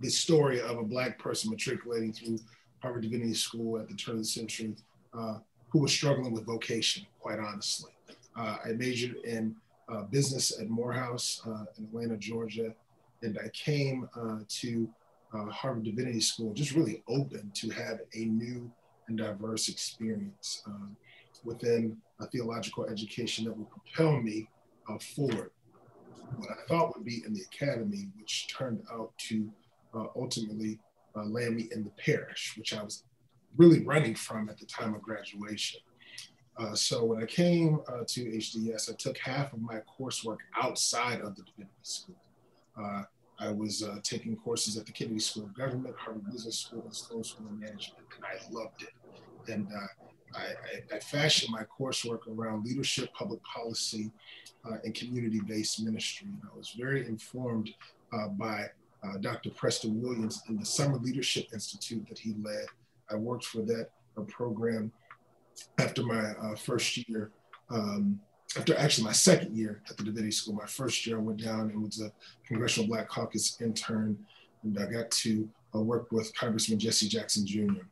the story of a Black person matriculating through Harvard Divinity School at the turn of the century who was struggling with vocation, quite honestly. I majored in business at Morehouse in Atlanta, Georgia and I came uh, to uh, Harvard Divinity School just really open to have a new and diverse experience uh, within a theological education that will propel me uh, forward. What I thought would be in the academy, which turned out to uh, ultimately uh, land me in the parish, which I was really running from at the time of graduation. Uh, so when I came uh, to HDS, I took half of my coursework outside of the divinity school. Uh, I was uh, taking courses at the Kennedy School of Government, Harvard Business School, and Sloan School of Management, and I loved it. And uh, I, I, I, fashioned my coursework around leadership, public policy, uh, and community-based ministry. And I was very informed by Dr. Preston Williams and the Summer Leadership Institute that he led. I worked for that program after my uh, first year, um, after actually my second year at the Divinity School, my first year I went down and was a Congressional Black Caucus intern, and I got to uh, work with Congressman Jesse Jackson Jr.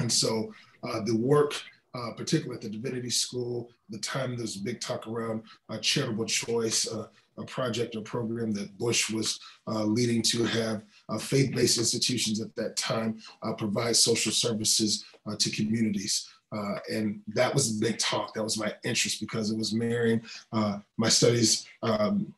And so uh, the work, uh, particularly at the Divinity School, the time there's a big talk around uh, charitable choice, uh, a project or program that Bush was uh, leading to have faith-based institutions at that time provide social services to communities. Uh, and that was the big talk. That was my interest because it was marrying uh, my studies um,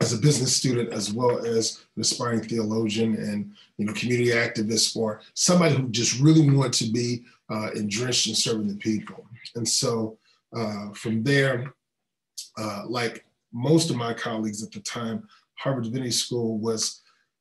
as a business student as well as an aspiring theologian and you know community activist for somebody who just really wanted to be uh, entrenched in serving the people. And so uh, from there, uh, like most of my colleagues at the time, Harvard Divinity School was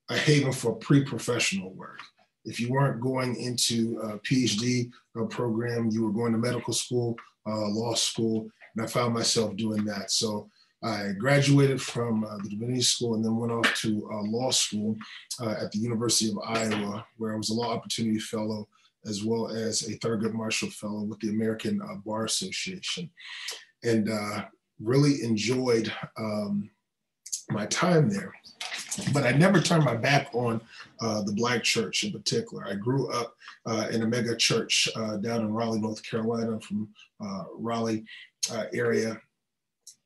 a haven for pre-professional work if you weren't going into a PhD uh, program, you were going to medical school, uh, law school, and I found myself doing that. So I graduated from uh, the Divinity School and then went off to uh, law school uh, at the University of Iowa, where I was a law opportunity fellow as well as a Thurgood Marshall Fellow with the American uh, Bar Association. And really enjoyed um, my time there. But I never turned my back on uh, the Black church in particular. I grew up uh, in a mega church uh, down in Raleigh, North Carolina, from uh, Raleigh uh, area,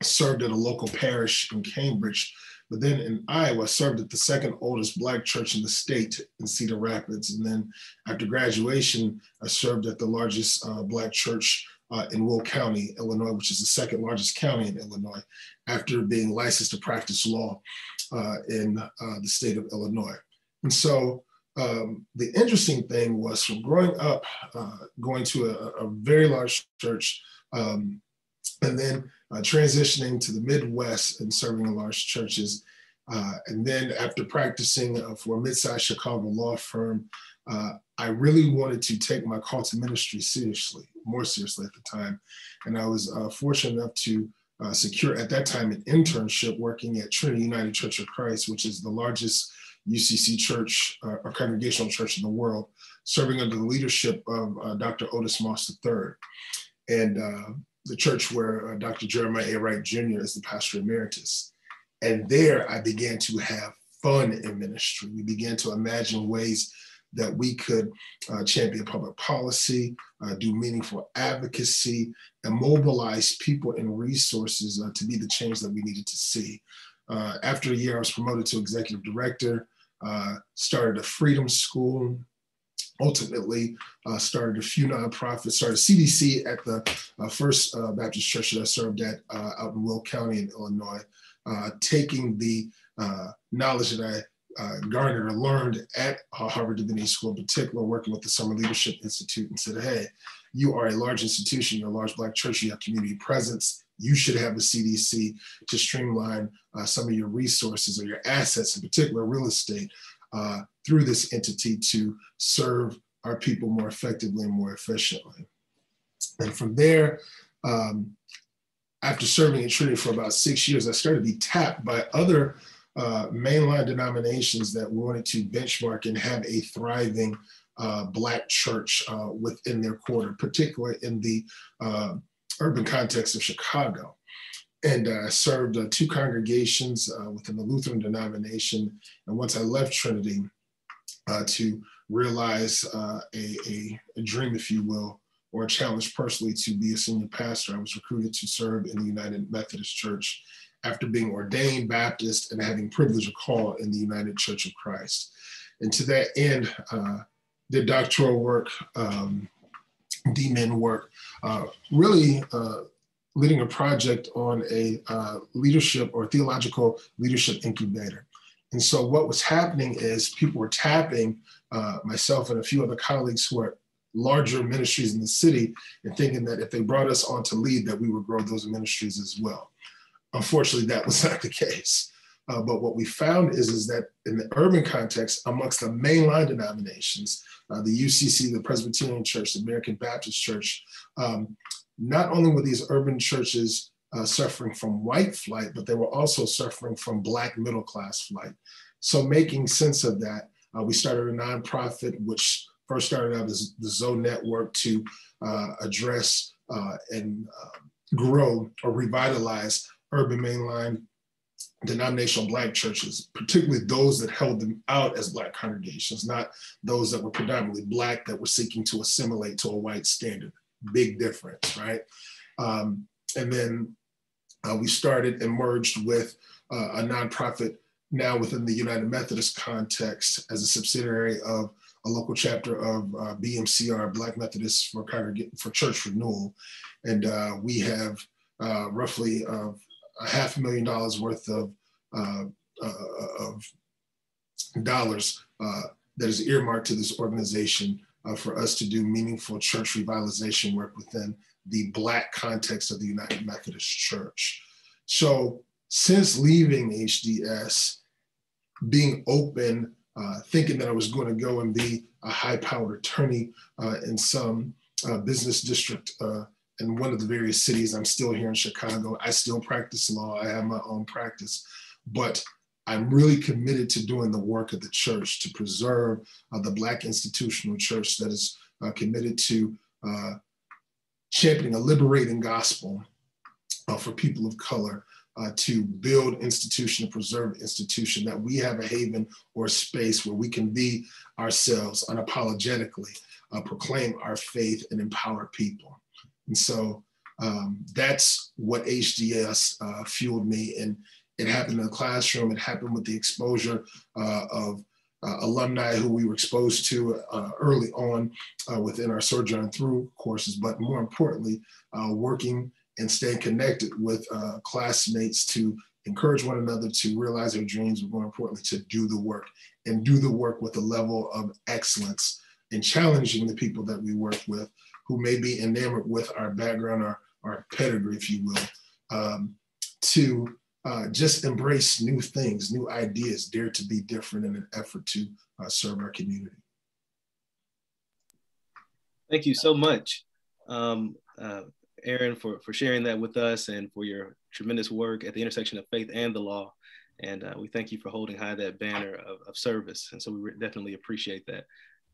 served at a local parish in Cambridge. But then in Iowa, served at the second oldest Black church in the state in Cedar Rapids. And then after graduation, I served at the largest uh, Black church uh, in Will County, Illinois, which is the second largest county in Illinois, after being licensed to practice law in uh, the state of Illinois. And so um, the interesting thing was from growing up, uh, going to a, a, very large church, um, and then uh, transitioning to the Midwest and serving in large churches. Uh, and then after practicing for a mid-sized Chicago law firm, I really wanted to take my call to ministry seriously, more seriously at the time. And I was uh, fortunate enough to uh, secure at that time an internship working at Trinity United Church of Christ, which is the largest UCC church uh, or congregational church in the world, serving under the leadership of uh, Dr. Otis Moss III. And uh, the church where uh, Dr. Jeremiah A. Wright Jr. is the pastor emeritus. And there I began to have fun in ministry. We began to imagine ways that we could uh, champion public policy, uh, do meaningful advocacy, and mobilize people and resources uh, to be the change that we needed to see. Uh, after a year, I was promoted to executive director, uh, started a freedom school, ultimately uh, started a few nonprofits, started CDC at the first Baptist church that I served at out in Will County in Illinois, taking the knowledge that I uh, garnered or learned at Harvard Divinity School, in particular, working with the Summer Leadership Institute, and said, hey, you are a large institution, you're a large Black church, you have community presence. You should have a CDC to streamline uh, some of your resources or your assets, in particular real estate, uh, through this entity to serve our people more effectively and more efficiently. And from there, um, after serving at Trinity for about six years, I started to be tapped by other uh, mainline denominations that wanted to benchmark and have a thriving uh, Black church uh, within their quarter, particularly in the uh, urban context of Chicago. And uh, I served uh, two congregations within the Lutheran denomination. And once I left Trinity to realize a, a, a dream, if you will, or a challenge personally to be a senior pastor, I was recruited to serve in the United Methodist Church after being ordained Baptist and having privilege of call in the United Church of Christ. And to that end, uh, did doctoral work um, DMin work, uh, really uh, leading a project on a uh, leadership or theological leadership incubator. And so what was happening is people were tapping uh, myself and a few other colleagues who are larger ministries in the city and thinking that if they brought us on to lead that we would grow those ministries as well. Unfortunately, that was not the case. Uh, but what we found is, is that in the urban context, amongst the mainline denominations, uh, the UCC, the Presbyterian Church, the American Baptist Church, um, not only were these urban churches uh, suffering from white flight, but they were also suffering from Black middle class flight. So, making sense of that, uh, we started a nonprofit which first started out as the Zoe Network to uh, address uh, and grow or revitalize urban mainline denominational black churches, particularly those that held them out as black congregations, not those that were predominantly black that were seeking to assimilate to a white standard. Big difference, right? Um, and then uh, we started and merged with uh, a nonprofit now within the United Methodist context as a subsidiary of a local chapter of uh, BMCR, Black Methodists for, for Church Renewal. And uh, we have uh, roughly a half a million dollars worth of, uh, uh, of dollars uh, that is earmarked to this organization uh, for us to do meaningful church revitalization work within the Black context of the United Methodist Church. So since leaving HDS, being open, uh, thinking that I was going to go and be a high-powered attorney uh, in some business district in one of the various cities. I'm still here in Chicago. I still practice law. I have my own practice, but I'm really committed to doing the work of the church to preserve uh, the Black institutional church that is uh, committed to uh, championing a liberating gospel uh, for people of color. Uh, to build institution preserve institution that we have a haven or a space where we can be ourselves unapologetically uh, proclaim our faith and empower people and so um, that's what HDS uh, fueled me. And it happened in the classroom. It happened with the exposure uh, of uh, alumni who we were exposed to uh, early on uh, within our sojourn through courses, but more importantly, uh, working and staying connected with classmates to encourage one another to realize their dreams, but more importantly, to do the work and do the work with a level of excellence and challenging the people that we work with who may be enamored with our background, our, our pedigree, if you will, um, to uh, just embrace new things, new ideas, dare to be different in an effort to uh, serve our community. Thank you so much, um, uh, Aaron, for, for sharing that with us and for your tremendous work at the intersection of faith and the law. And uh, we thank you for holding high that banner of, of service. And so we definitely appreciate that.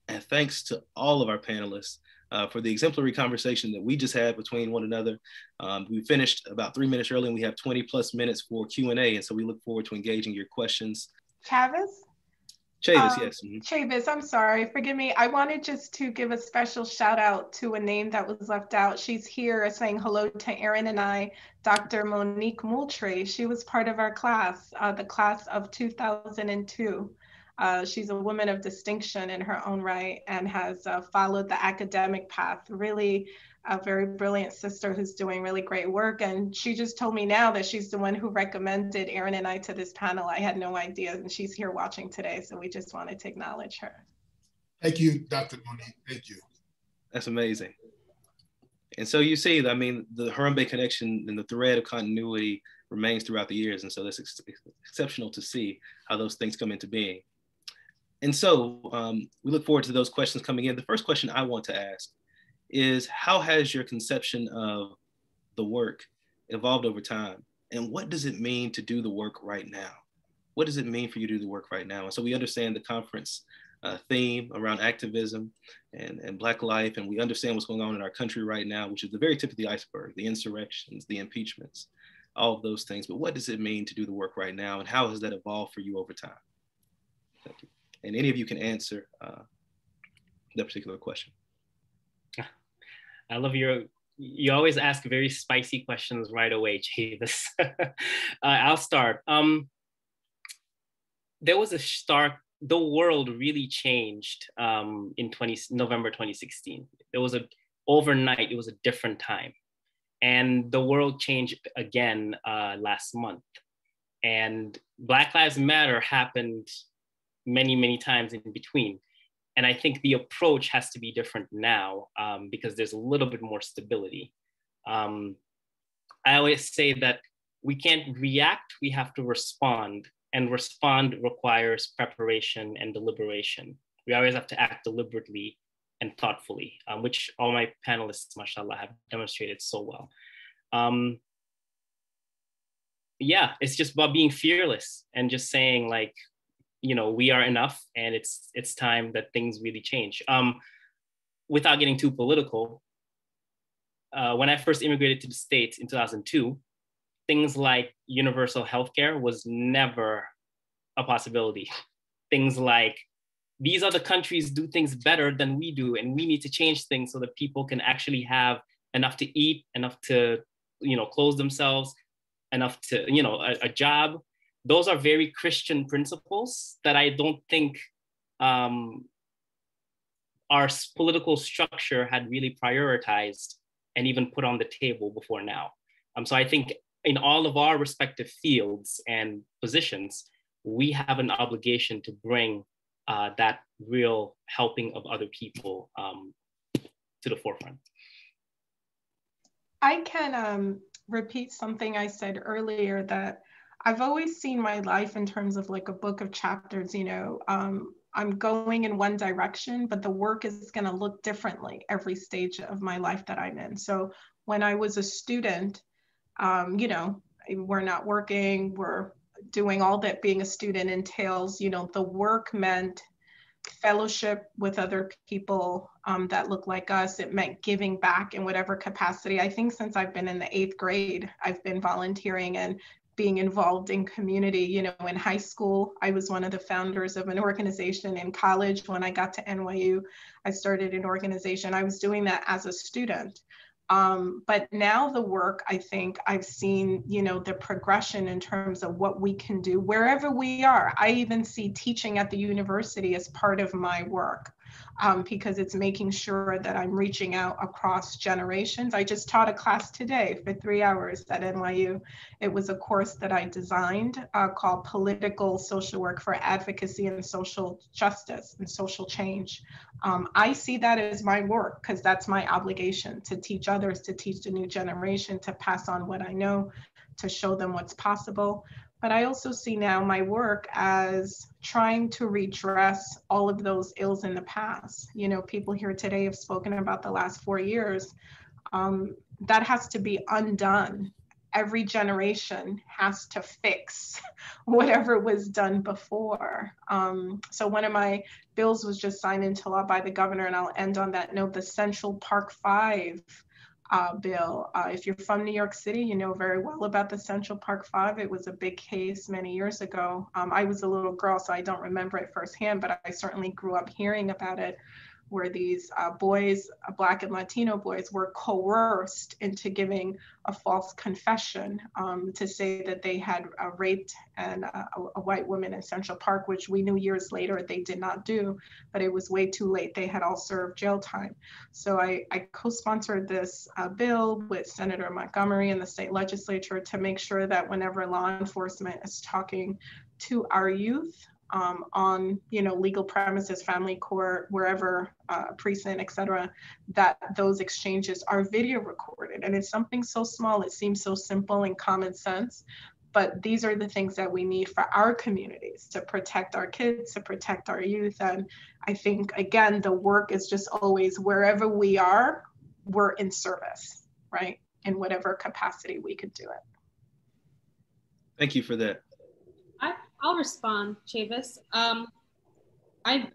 And thanks to all of our panelists uh, for the exemplary conversation that we just had between one another. Um, we finished about three minutes early and we have 20 plus minutes for Q&A. And so we look forward to engaging your questions. Chavis? Chavis, um, yes. Mm-hmm. Chavis, I'm sorry, forgive me. I wanted just to give a special shout out to a name that was left out. She's here saying hello to Aaron and I, Dr. Monique Moultrie. She was part of our class, uh, the class of 2002. Uh, she's a woman of distinction in her own right and has uh, followed the academic path. Really, a very brilliant sister who's doing really great work. And she just told me now that she's the one who recommended Aaron and I to this panel. I had no idea, and she's here watching today. So we just wanted to acknowledge her. Thank you, Dr. Monique. Thank you. That's amazing. And so you see, I mean, the Harambee connection and the thread of continuity remains throughout the years. And so that's ex exceptional to see how those things come into being. And so um, we look forward to those questions coming in. The first question I want to ask is how has your conception of the work evolved over time? And what does it mean to do the work right now? What does it mean for you to do the work right now? And so we understand the conference uh, theme around activism and, and Black life, and we understand what's going on in our country right now, which is the very tip of the iceberg, the insurrections, the impeachments, all of those things. But what does it mean to do the work right now, and how has that evolved for you over time? Thank you and any of you can answer uh, that particular question. I love your, you always ask very spicy questions right away, Chavis. uh, I'll start. Um, there was a stark, the world really changed um, in 20, November 2016. There was a overnight, it was a different time. And the world changed again uh, last month. And Black Lives Matter happened many, many times in between. And I think the approach has to be different now um, because there's a little bit more stability. Um, I always say that we can't react, we have to respond. And respond requires preparation and deliberation. We always have to act deliberately and thoughtfully, um, which all my panelists, mashallah, have demonstrated so well. Um, yeah, it's just about being fearless and just saying like, you know, we are enough, and it's it's time that things really change. Um, without getting too political, uh, when I first immigrated to the States in 2002, things like universal healthcare was never a possibility. things like these other countries do things better than we do, and we need to change things so that people can actually have enough to eat, enough to, you know, clothe themselves, enough to, you know, a, a job. Those are very Christian principles that I don't think um, our political structure had really prioritized and even put on the table before now. Um, so I think in all of our respective fields and positions, we have an obligation to bring uh, that real helping of other people um, to the forefront. I can um, repeat something I said earlier that I've always seen my life in terms of like a book of chapters, you know, um, I'm going in one direction, but the work is going to look differently every stage of my life that I'm in. So when I was a student, um, you know, we're not working, we're doing all that being a student entails, you know, the work meant fellowship with other people um, that look like us. It meant giving back in whatever capacity. I think since I've been in the eighth grade, I've been volunteering and being involved in community. You know, in high school, I was one of the founders of an organization. In college, when I got to NYU, I started an organization. I was doing that as a student. Um, but now the work, I think I've seen, you know, the progression in terms of what we can do wherever we are. I even see teaching at the university as part of my work um, because it's making sure that I'm reaching out across generations. I just taught a class today for three hours at NYU. It was a course that I designed uh, called Political Social Work for Advocacy and Social Justice and Social Change. Um, I see that as my work because that's my obligation to teach others, to teach the new generation, to pass on what I know, to show them what's possible but I also see now my work as trying to redress all of those ills in the past. You know, people here today have spoken about the last four years. Um, that has to be undone. Every generation has to fix whatever was done before. Um, so, one of my bills was just signed into law by the governor, and I'll end on that note the Central Park Five uh, bill. Uh, if you're from New York City, you know very well about the Central Park Five. It was a big case many years ago. Um, I was a little girl, so I don't remember it firsthand, but I certainly grew up hearing about it where these uh, boys, uh, Black and Latino boys, were coerced into giving a false confession um, to say that they had uh, raped uh, a white woman in Central Park, which we knew years later they did not do, but it was way too late. They had all served jail time. So I, I co sponsored this uh, bill with Senator Montgomery in the state legislature to make sure that whenever law enforcement is talking to our youth, um, on you know legal premises, family court, wherever uh, precinct, etc., that those exchanges are video recorded. And it's something so small, it seems so simple and common sense, but these are the things that we need for our communities to protect our kids, to protect our youth. And I think again, the work is just always wherever we are, we're in service, right? In whatever capacity we could do it. Thank you for that. I'll respond, Chavis. Um, I,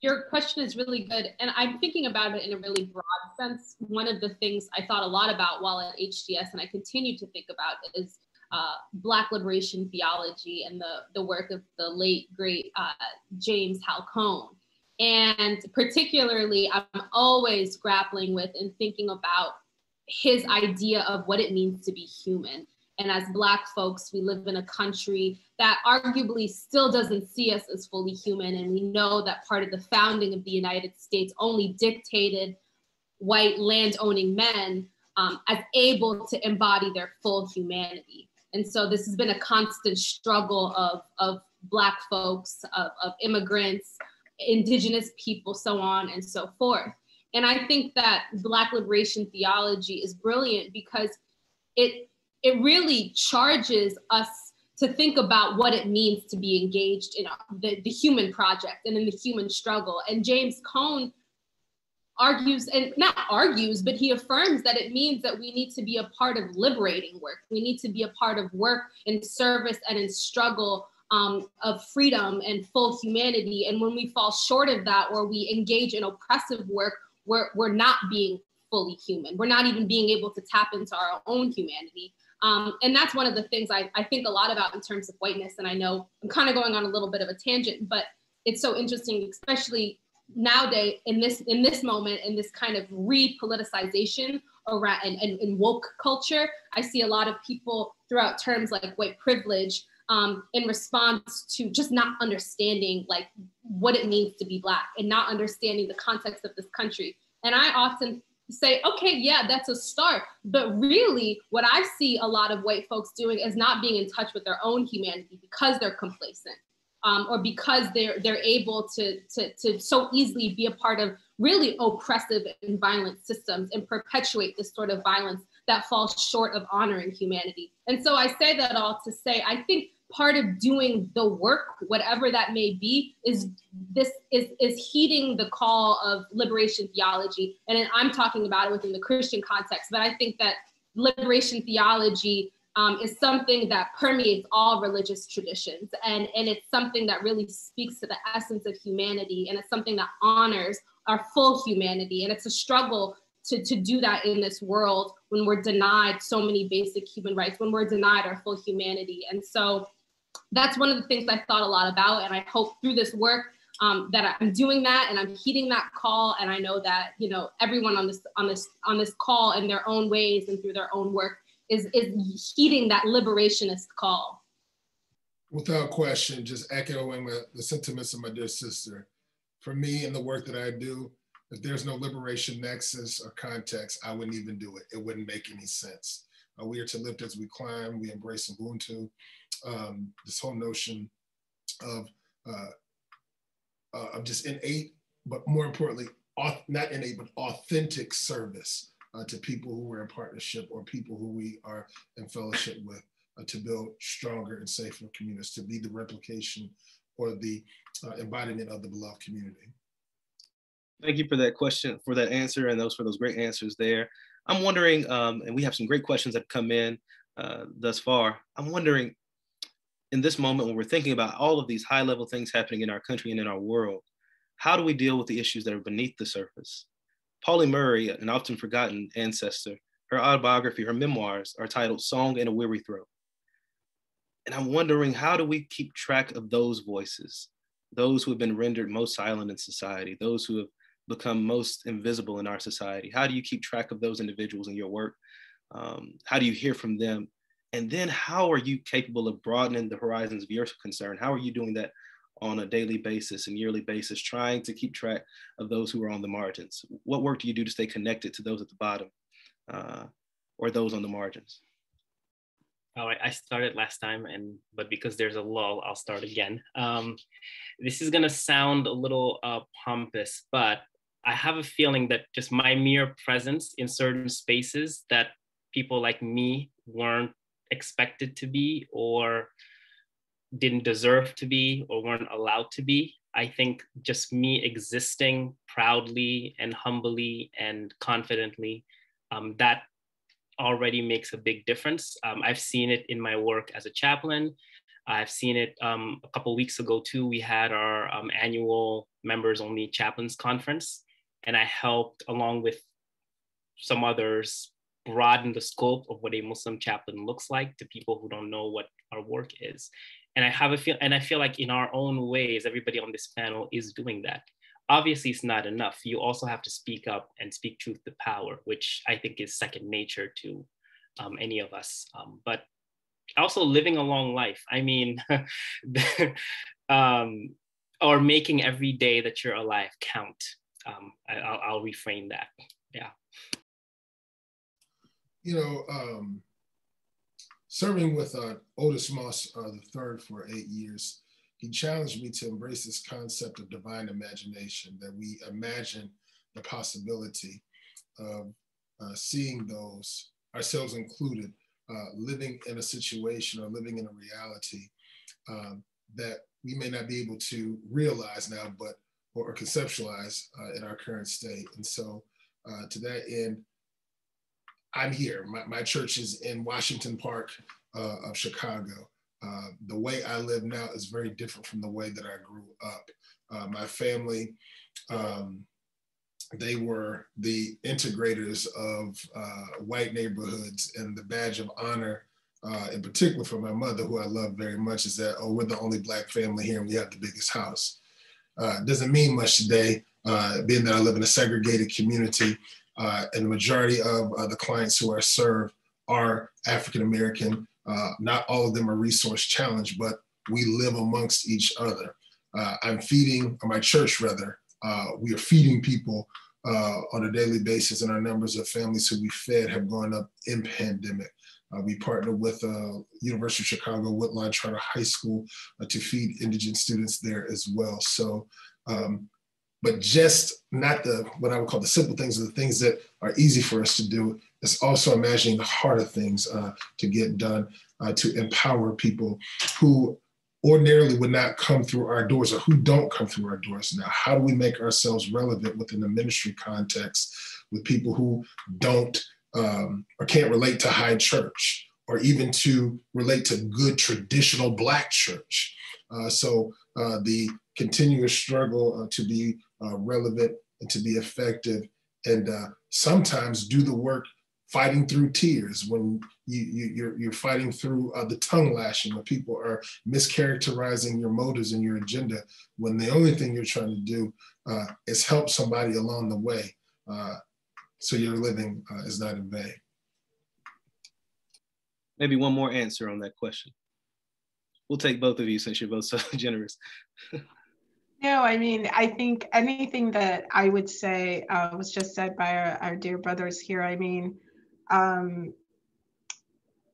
your question is really good, and I'm thinking about it in a really broad sense. One of the things I thought a lot about while at HDS, and I continue to think about, is uh, Black liberation theology and the the work of the late great uh, James Hal Cone. And particularly, I'm always grappling with and thinking about his idea of what it means to be human and as Black folks, we live in a country that arguably still doesn't see us as fully human. And we know that part of the founding of the United States only dictated white land owning men um, as able to embody their full humanity. And so this has been a constant struggle of, of Black folks, of, of immigrants, indigenous people, so on and so forth. And I think that Black liberation theology is brilliant because it, it really charges us to think about what it means to be engaged in the, the human project and in the human struggle. And James Cone argues and not argues but he affirms that it means that we need to be a part of liberating work. We need to be a part of work in service and in struggle um, of freedom and full humanity. And when we fall short of that or we engage in oppressive work we're, we're not being fully human. We're not even being able to tap into our own humanity um, and that's one of the things I, I think a lot about in terms of whiteness and i know i'm kind of going on a little bit of a tangent but it's so interesting especially nowadays in this in this moment in this kind of re-politicization around and, and, and, woke culture i see a lot of people throughout terms like white privilege um, in response to just not understanding like what it means to be black and not understanding the context of this country. And i often say okay yeah that's a start but really what i see a lot of white folks doing is not being in touch with their own humanity because they're complacent um, or because they're they're able to, to to so easily be a part of really oppressive and violent systems and perpetuate this sort of violence that falls short of honoring humanity. And so I say that all to say I think part of doing the work whatever that may be is this is is heeding the call of liberation theology and i'm talking about it within the christian context but i think that liberation theology um, is something that permeates all religious traditions. And, and it's something that really speaks to the essence of humanity. And it's something that honors our full humanity. And it's a struggle to, to do that in this world when we're denied so many basic human rights, when we're denied our full humanity. And so that's one of the things I thought a lot about. And I hope through this work um, that I'm doing that and I'm heeding that call. And I know that, you know, everyone on this, on this, on this call in their own ways and through their own work is, is heeding that liberationist call. Without question, just echoing the sentiments of my dear sister. For me and the work that I do, if there's no liberation nexus or context, I wouldn't even do it. It wouldn't make any sense. Uh, we are to lift as we climb. We embrace Ubuntu. Um, this whole notion of uh, uh, of just innate, but more importantly, not innate, but authentic service uh, to people who we're in partnership or people who we are in fellowship with uh, to build stronger and safer communities, to be the replication or the uh, embodiment of the beloved community. Thank you for that question, for that answer, and those for those great answers there. I'm wondering, um, and we have some great questions that have come in uh, thus far. I'm wondering, in this moment when we're thinking about all of these high level things happening in our country and in our world, how do we deal with the issues that are beneath the surface? Pauli Murray, an often forgotten ancestor, her autobiography, her memoirs are titled Song in a Weary Throat. And I'm wondering how do we keep track of those voices, those who have been rendered most silent in society, those who have become most invisible in our society? How do you keep track of those individuals in your work? Um, how do you hear from them? And then how are you capable of broadening the horizons of your concern? How are you doing that on a daily basis and yearly basis, trying to keep track of those who are on the margins? What work do you do to stay connected to those at the bottom uh, or those on the margins? Oh, I started last time, and but because there's a lull, I'll start again. Um, this is gonna sound a little uh, pompous, but I have a feeling that just my mere presence in certain spaces that people like me weren't expected to be or didn't deserve to be or weren't allowed to be. I think just me existing proudly and humbly and confidently, um, that already makes a big difference. Um, I've seen it in my work as a chaplain. I've seen it um, a couple weeks ago too. We had our um, annual members only chaplains conference, and I helped along with some others broaden the scope of what a Muslim chaplain looks like to people who don't know what our work is. And i have a feel and i feel like in our own ways everybody on this panel is doing that. Obviously it's not enough. You also have to speak up and speak truth to power which i think is second nature to um, any of us. Um, but also living a long life. I mean um, or making every day that you're alive count. Um, I, will reframe that. Yeah. You know, um, serving with uh, Otis Moss uh, the third for eight years, he challenged me to embrace this concept of divine imagination, that we imagine the possibility of uh, seeing those, ourselves included, uh, living in a situation or living in a reality um, that we may not be able to realize now, but or, or conceptualize uh, in our current state. And so, uh, to that end, I'm here. My, my church is in Washington Park uh, of Chicago. Uh, the way I live now is very different from the way that I grew up. Uh, my family, um, they were the integrators of uh, white neighborhoods and the badge of honor uh, in particular for my mother, who I love very much, is that, oh, we're the only Black family here and we have the biggest house. Uh, doesn't mean much today, being that I live in a segregated community uh, and the majority of uh, the clients who are served are African American. Uh, not all of them are resource challenged, but we live amongst each other. I'm feeding, or my church rather, we are feeding people on a daily basis, and our numbers of families who we fed have gone up in pandemic. Uh, we partner with uh, University of Chicago Woodlawn Charter High School uh, to feed indigent students there as well. So, um, but just not the what I would call the simple things, or the things that are easy for us to do. It's also imagining the harder things uh, to get done uh, to empower people who ordinarily would not come through our doors or who don't come through our doors now. How do we make ourselves relevant within the ministry context with people who don't um, or can't relate to high church or even to relate to good traditional black church. Uh, so uh, the continuous struggle uh, to be uh, relevant and to be effective and uh, sometimes do the work fighting through tears when you, you, are you're, you're fighting through uh, the tongue lashing when people are mischaracterizing your motives and your agenda when the only thing you're trying to do is help somebody along the way so your living uh, is not in vain. Maybe one more answer on that question. We'll take both of you since you're both so generous. no, I mean, I think anything that I would say uh, was just said by our, our dear brothers here. I mean, um,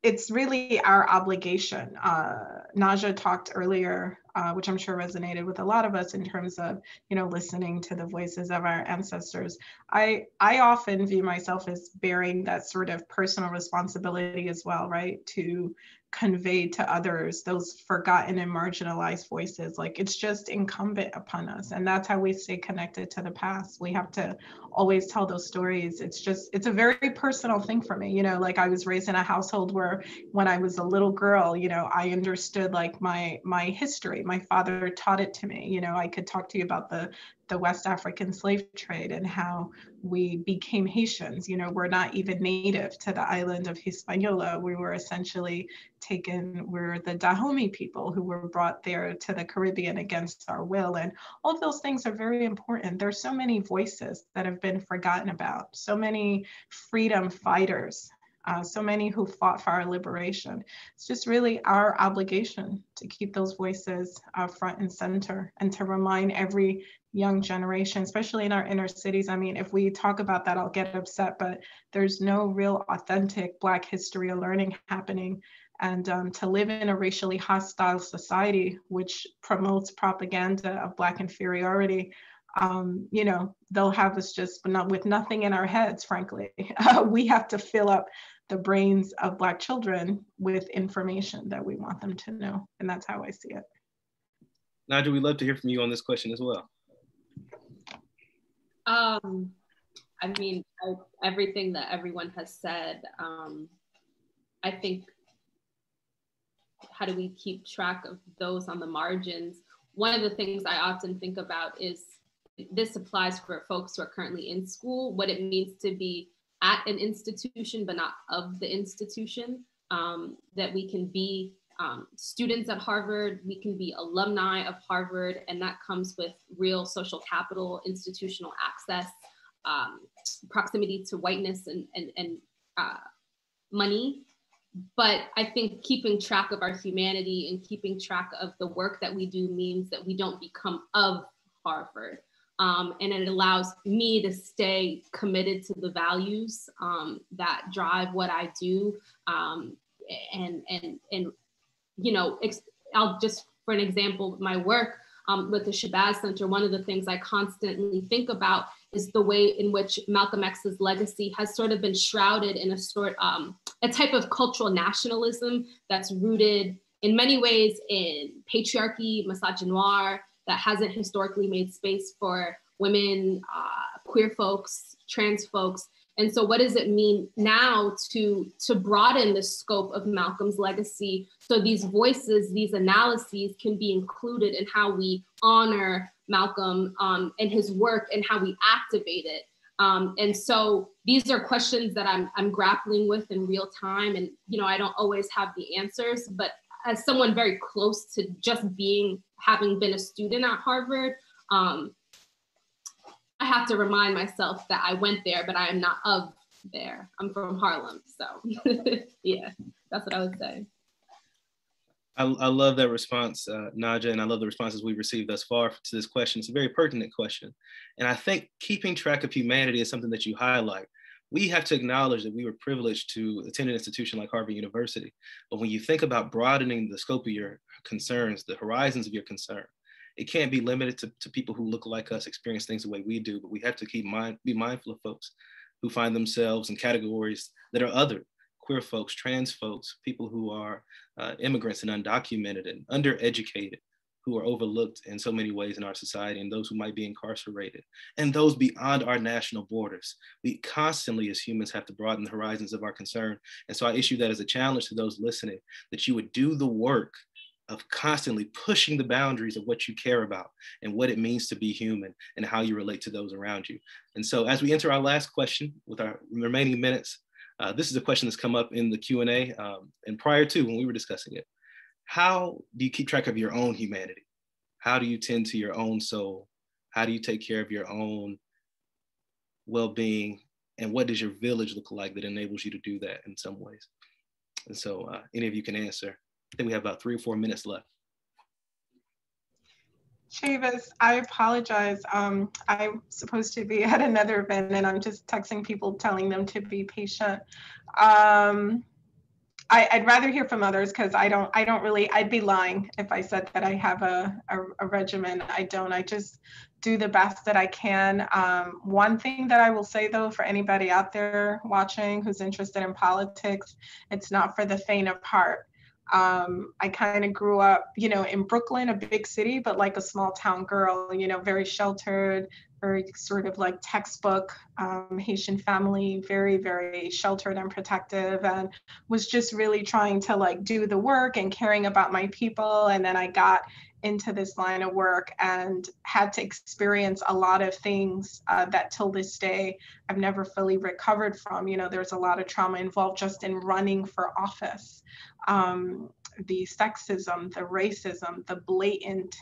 it's really our obligation. Uh, Najha talked earlier, uh, which I'm sure resonated with a lot of us in terms of, you know, listening to the voices of our ancestors. I I often view myself as bearing that sort of personal responsibility as well, right? To convey to others those forgotten and marginalized voices like it's just incumbent upon us. And that's how we stay connected to the past. We have to always tell those stories. It's just it's a very personal thing for me you know like i was raised in a household where when i was a little girl you know i understood like my my history. My father taught it to me. You know i could talk to you about the the West African slave trade and how we became Haitians. You know, we're not even native to the island of Hispaniola. We were essentially taken, we're the Dahomey people who were brought there to the Caribbean against our will. And all of those things are very important. There's so many voices that have been forgotten about, so many freedom fighters uh, so many who fought for our liberation. It's just really our obligation to keep those voices uh, front and center and to remind every young generation, especially in our inner cities. I mean, if we talk about that, I'll get upset, but there's no real authentic Black history or learning happening. And um, to live in a racially hostile society, which promotes propaganda of Black inferiority, um, you know, they'll have us just not with nothing in our heads, frankly. We have to fill up the brains of Black children with information that we want them to know. And that's how I see it. Najha, we'd love to hear from you on this question as well. Um, I mean, I, everything that everyone has said, um, I think, how do we keep track of those on the margins? One of the things I often think about is this applies for folks who are currently in school, what it means to be at an institution, but not of the institution, um, that we can be um, students at Harvard, we can be alumni of Harvard, and that comes with real social capital, institutional access, um, proximity to whiteness and, and, and uh, money. But I think keeping track of our humanity and keeping track of the work that we do means that we don't become of Harvard. Um, and it allows me to stay committed to the values um, that drive what I do. Um, and, and, and, you know, I'll just, for an example, my work um, with the Shabazz Center, one of the things I constantly think about is the way in which Malcolm X's legacy has sort of been shrouded in a sort, um, a type of cultural nationalism that's rooted in many ways in patriarchy, misogynoir, that hasn't historically made space for women, uh, queer folks, trans folks. And so what does it mean now to, to broaden the scope of Malcolm's legacy so these voices, these analyses can be included in how we honor Malcolm um, and his work and how we activate it. Um, and so these are questions that I'm, I'm grappling with in real time. And, you know, I don't always have the answers, but as someone very close to just being, having been a student at Harvard, um, I have to remind myself that I went there, but I am not of there. I'm from Harlem. So yeah, that's what I would say. I, I love that response, uh, Najha, and I love the responses we've received thus far to this question. It's a very pertinent question. And I think keeping track of humanity is something that you highlight. We have to acknowledge that we were privileged to attend an institution like Harvard University. But when you think about broadening the scope of your concerns, the horizons of your concern, it can't be limited to, to people who look like us, experience things the way we do, but we have to keep mind, be mindful of folks who find themselves in categories that are other, queer folks, trans folks, people who are uh, immigrants and undocumented and undereducated, who are overlooked in so many ways in our society, and those who might be incarcerated, and those beyond our national borders. We constantly, as humans, have to broaden the horizons of our concern. And so I issue that as a challenge to those listening that you would do the work of constantly pushing the boundaries of what you care about and what it means to be human and how you relate to those around you. And so as we enter our last question with our remaining minutes, uh, this is a question that's come up in the Q&A um, and prior to when we were discussing it. How do you keep track of your own humanity? How do you tend to your own soul? How do you take care of your own well-being? And what does your village look like that enables you to do that in some ways? And so uh, any of you can answer. Think we have about three or four minutes left. Chavis, I apologize. Um, I'm supposed to be at another event and I'm just texting people telling them to be patient. Um, I, would rather hear from others because I don't, I don't really, I'd be lying if I said that I have a, a, a regimen. I don't, I just do the best that I can. Um, one thing that I will say though, for anybody out there watching who's interested in politics, it's not for the faint of heart. Um, I kind of grew up, you know, in Brooklyn, a big city, but like a small town girl, you know, very sheltered, very sort of like textbook um, Haitian family, very, very sheltered and protective, and was just really trying to like do the work and caring about my people. And then I got into this line of work and had to experience a lot of things uh, that till this day I've never fully recovered from. You know, there's a lot of trauma involved just in running for office. Um, the sexism, the racism, the blatant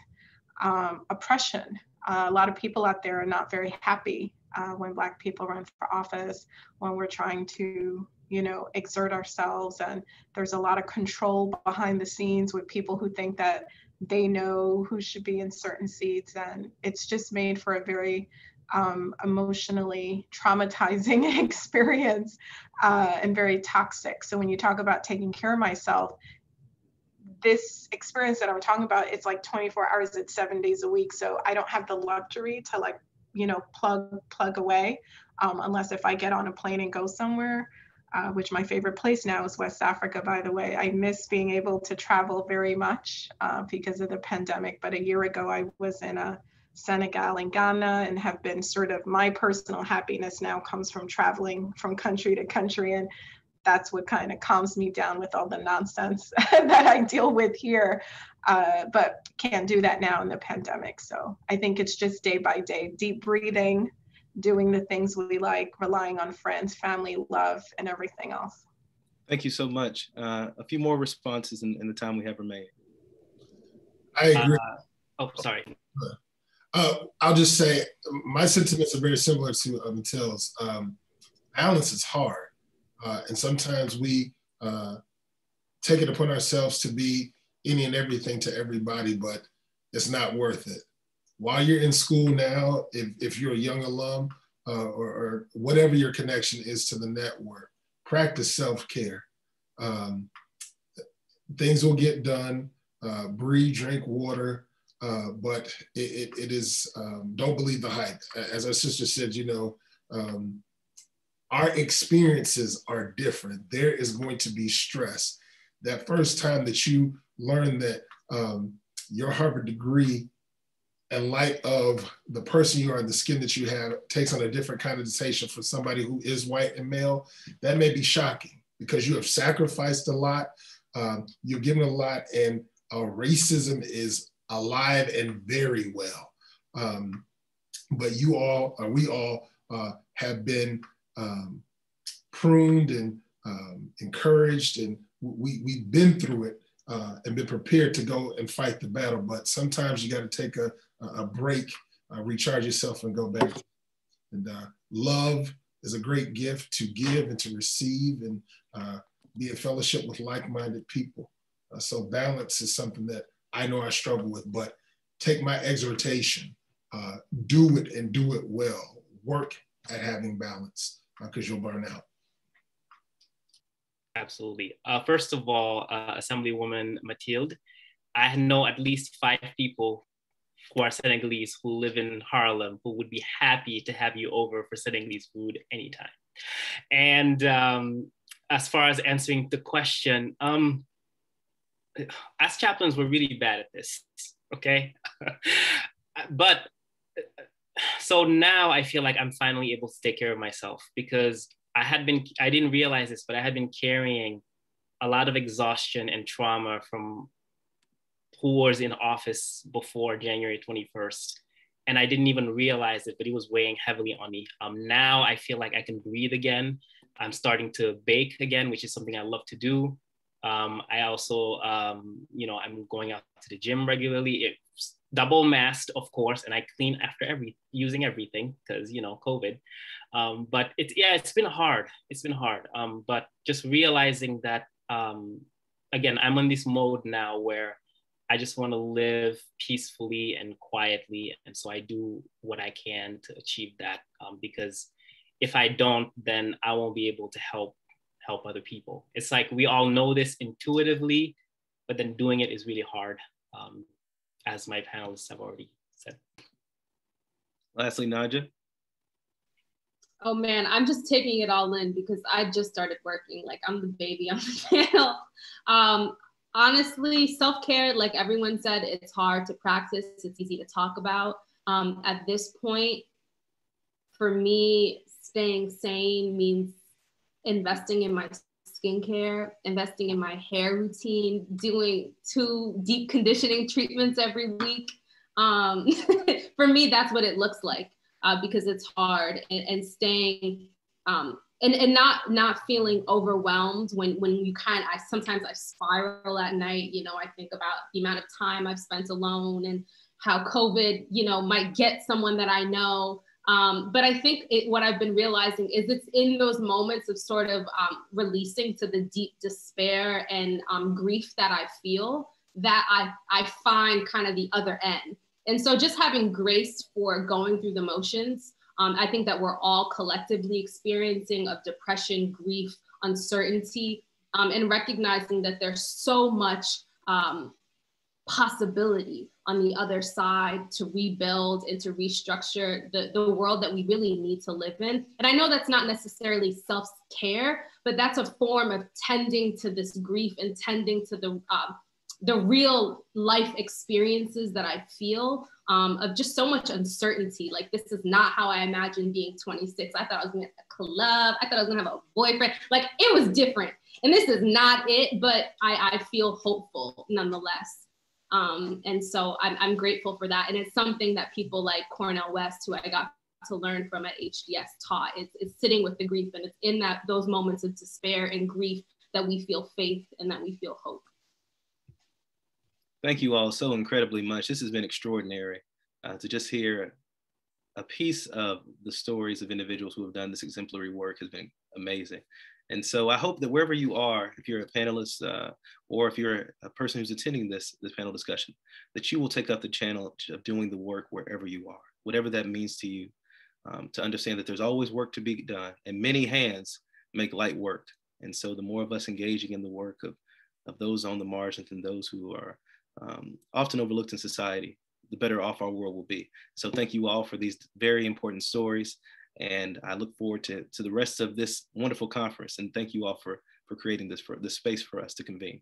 um, oppression. Uh, a lot of people out there are not very happy uh, when Black people run for office, when we're trying to you know exert ourselves and there's a lot of control behind the scenes with people who think that they know who should be in certain seats and it's just made for a very um, emotionally traumatizing experience uh, and very toxic so when you talk about taking care of myself this experience that i'm talking about it's like 24 hours it's seven days a week so i don't have the luxury to like you know plug plug away um, unless if i get on a plane and go somewhere uh, which my favorite place now is West Africa, by the way. I miss being able to travel very much uh, because of the pandemic. But a year ago, I was in a Senegal and Ghana and have been sort of my personal happiness now comes from traveling from country to country. And that's what kind of calms me down with all the nonsense that I deal with here. Uh, but can't do that now in the pandemic. So I think it's just day by day, deep breathing, doing the things we like, relying on friends, family, love, and everything else. Thank you so much. Uh, a few more responses in, in, the time we have remaining. I agree. Uh, oh, sorry. Uh, I'll just say my sentiments are very similar to uh, Mathylde's. Um, balance is hard, uh, and sometimes we uh, take it upon ourselves to be any and everything to everybody, but it's not worth it. while you're in school now, if, if you're a young alum uh, or, or, whatever your connection is to the network, practice self-care. Um, things will get done. Uh, breathe, drink water, uh, but it, it, is, um, don't believe the hype. As our sister said, you know, um, our experiences are different. There is going to be stress. That first time that you learn that um, your Harvard degree, in light of the person you are and the skin that you have, takes on a different kind of connotation for somebody who is white and male, that may be shocking because you have sacrificed a lot, um, you're given a lot, and uh, racism is alive and very well. Um, but you all, uh, we all uh, have been um, pruned and um, encouraged, and we, we've been through it uh, and been prepared to go and fight the battle. But sometimes you got to take a, a break, uh, recharge yourself, and go back. And uh, love is a great gift to give and to receive, and uh, be in fellowship with like minded people. So, balance is something that I know I struggle with, but take my exhortation, uh, do it and do it well. Work at having balance because you'll burn out. Absolutely. Uh, first of all, uh, Assemblywoman Mathylde, I know at least five people who are Senegalese who live in Harlem who would be happy to have you over for Senegalese food anytime. And um, as far as answering the question, um, as chaplains, we're really bad at this, okay? but so now I feel like I'm finally able to take care of myself because I had been, I didn't realize this, but I had been carrying a lot of exhaustion and trauma from who was in office before January 21st. And I didn't even realize it, but it was weighing heavily on me. Um, now I feel like I can breathe again. I'm starting to bake again, which is something I love to do. Um, I also, um, you know, I'm going out to the gym regularly. It's double masked, of course, and I clean after every using everything because you know COVID. Um, but it's yeah, it's been hard. It's been hard. Um, but just realizing that um, again, I'm in this mode now where I just want to live peacefully and quietly, and so I do what I can to achieve that. Um, because if I don't, then I won't be able to help help other people. It's like we all know this intuitively, but then doing it is really hard, um, as my panelists have already said. Lastly, Najha. Oh man, I'm just taking it all in because I just started working. Like I'm the baby on the panel. Um, honestly, self care, like everyone said, it's hard to practice. It's easy to talk about. Um, at this point, for me, staying sane means investing in my skincare, investing in my hair routine, doing two deep conditioning treatments every week. Um, for me, that's what it looks like uh, because it's hard and, and staying um, and, and not not feeling overwhelmed when when you kind of I sometimes I spiral at night. You know, I think about the amount of time I've spent alone and how COVID, you know, might get someone that I know um, but I think it, what I've been realizing is it's in those moments of sort of um, releasing to the deep despair and um, grief that I feel that I, I find kind of the other end. And so just having grace for going through the motions, um, I think that we're all collectively experiencing of depression, grief, uncertainty, um, and recognizing that there's so much um, possibility on the other side to rebuild and to restructure the, the world that we really need to live in. And I know that's not necessarily self care, but that's a form of tending to this grief and tending to the, uh, the real life experiences that I feel um, of just so much uncertainty. Like, this is not how I imagined being 26. I thought I was gonna have a club, I thought I was gonna have a boyfriend. Like, it was different. And this is not it, but I, I feel hopeful nonetheless. Um, and so I'm, I'm grateful for that. And it's something that people like Cornel West, who I got to learn from at HDS taught. It's, it's sitting with the grief and it's in that those moments of despair and grief that we feel faith and that we feel hope. Thank you all so incredibly much. This has been extraordinary uh, to just hear a piece of the stories of individuals who have done this exemplary work has been amazing. And so I hope that wherever you are, if you're a panelist uh, or if you're a person who's attending this, this panel discussion, that you will take up the channel of doing the work wherever you are, whatever that means to you, um, to understand that there's always work to be done and many hands make light work. And so the more of us engaging in the work of, of those on the margins and those who are um, often overlooked in society, the better off our world will be. So thank you all for these very important stories. And I look forward to, to the rest of this wonderful conference. And thank you all for, for creating this, for this space for us to convene.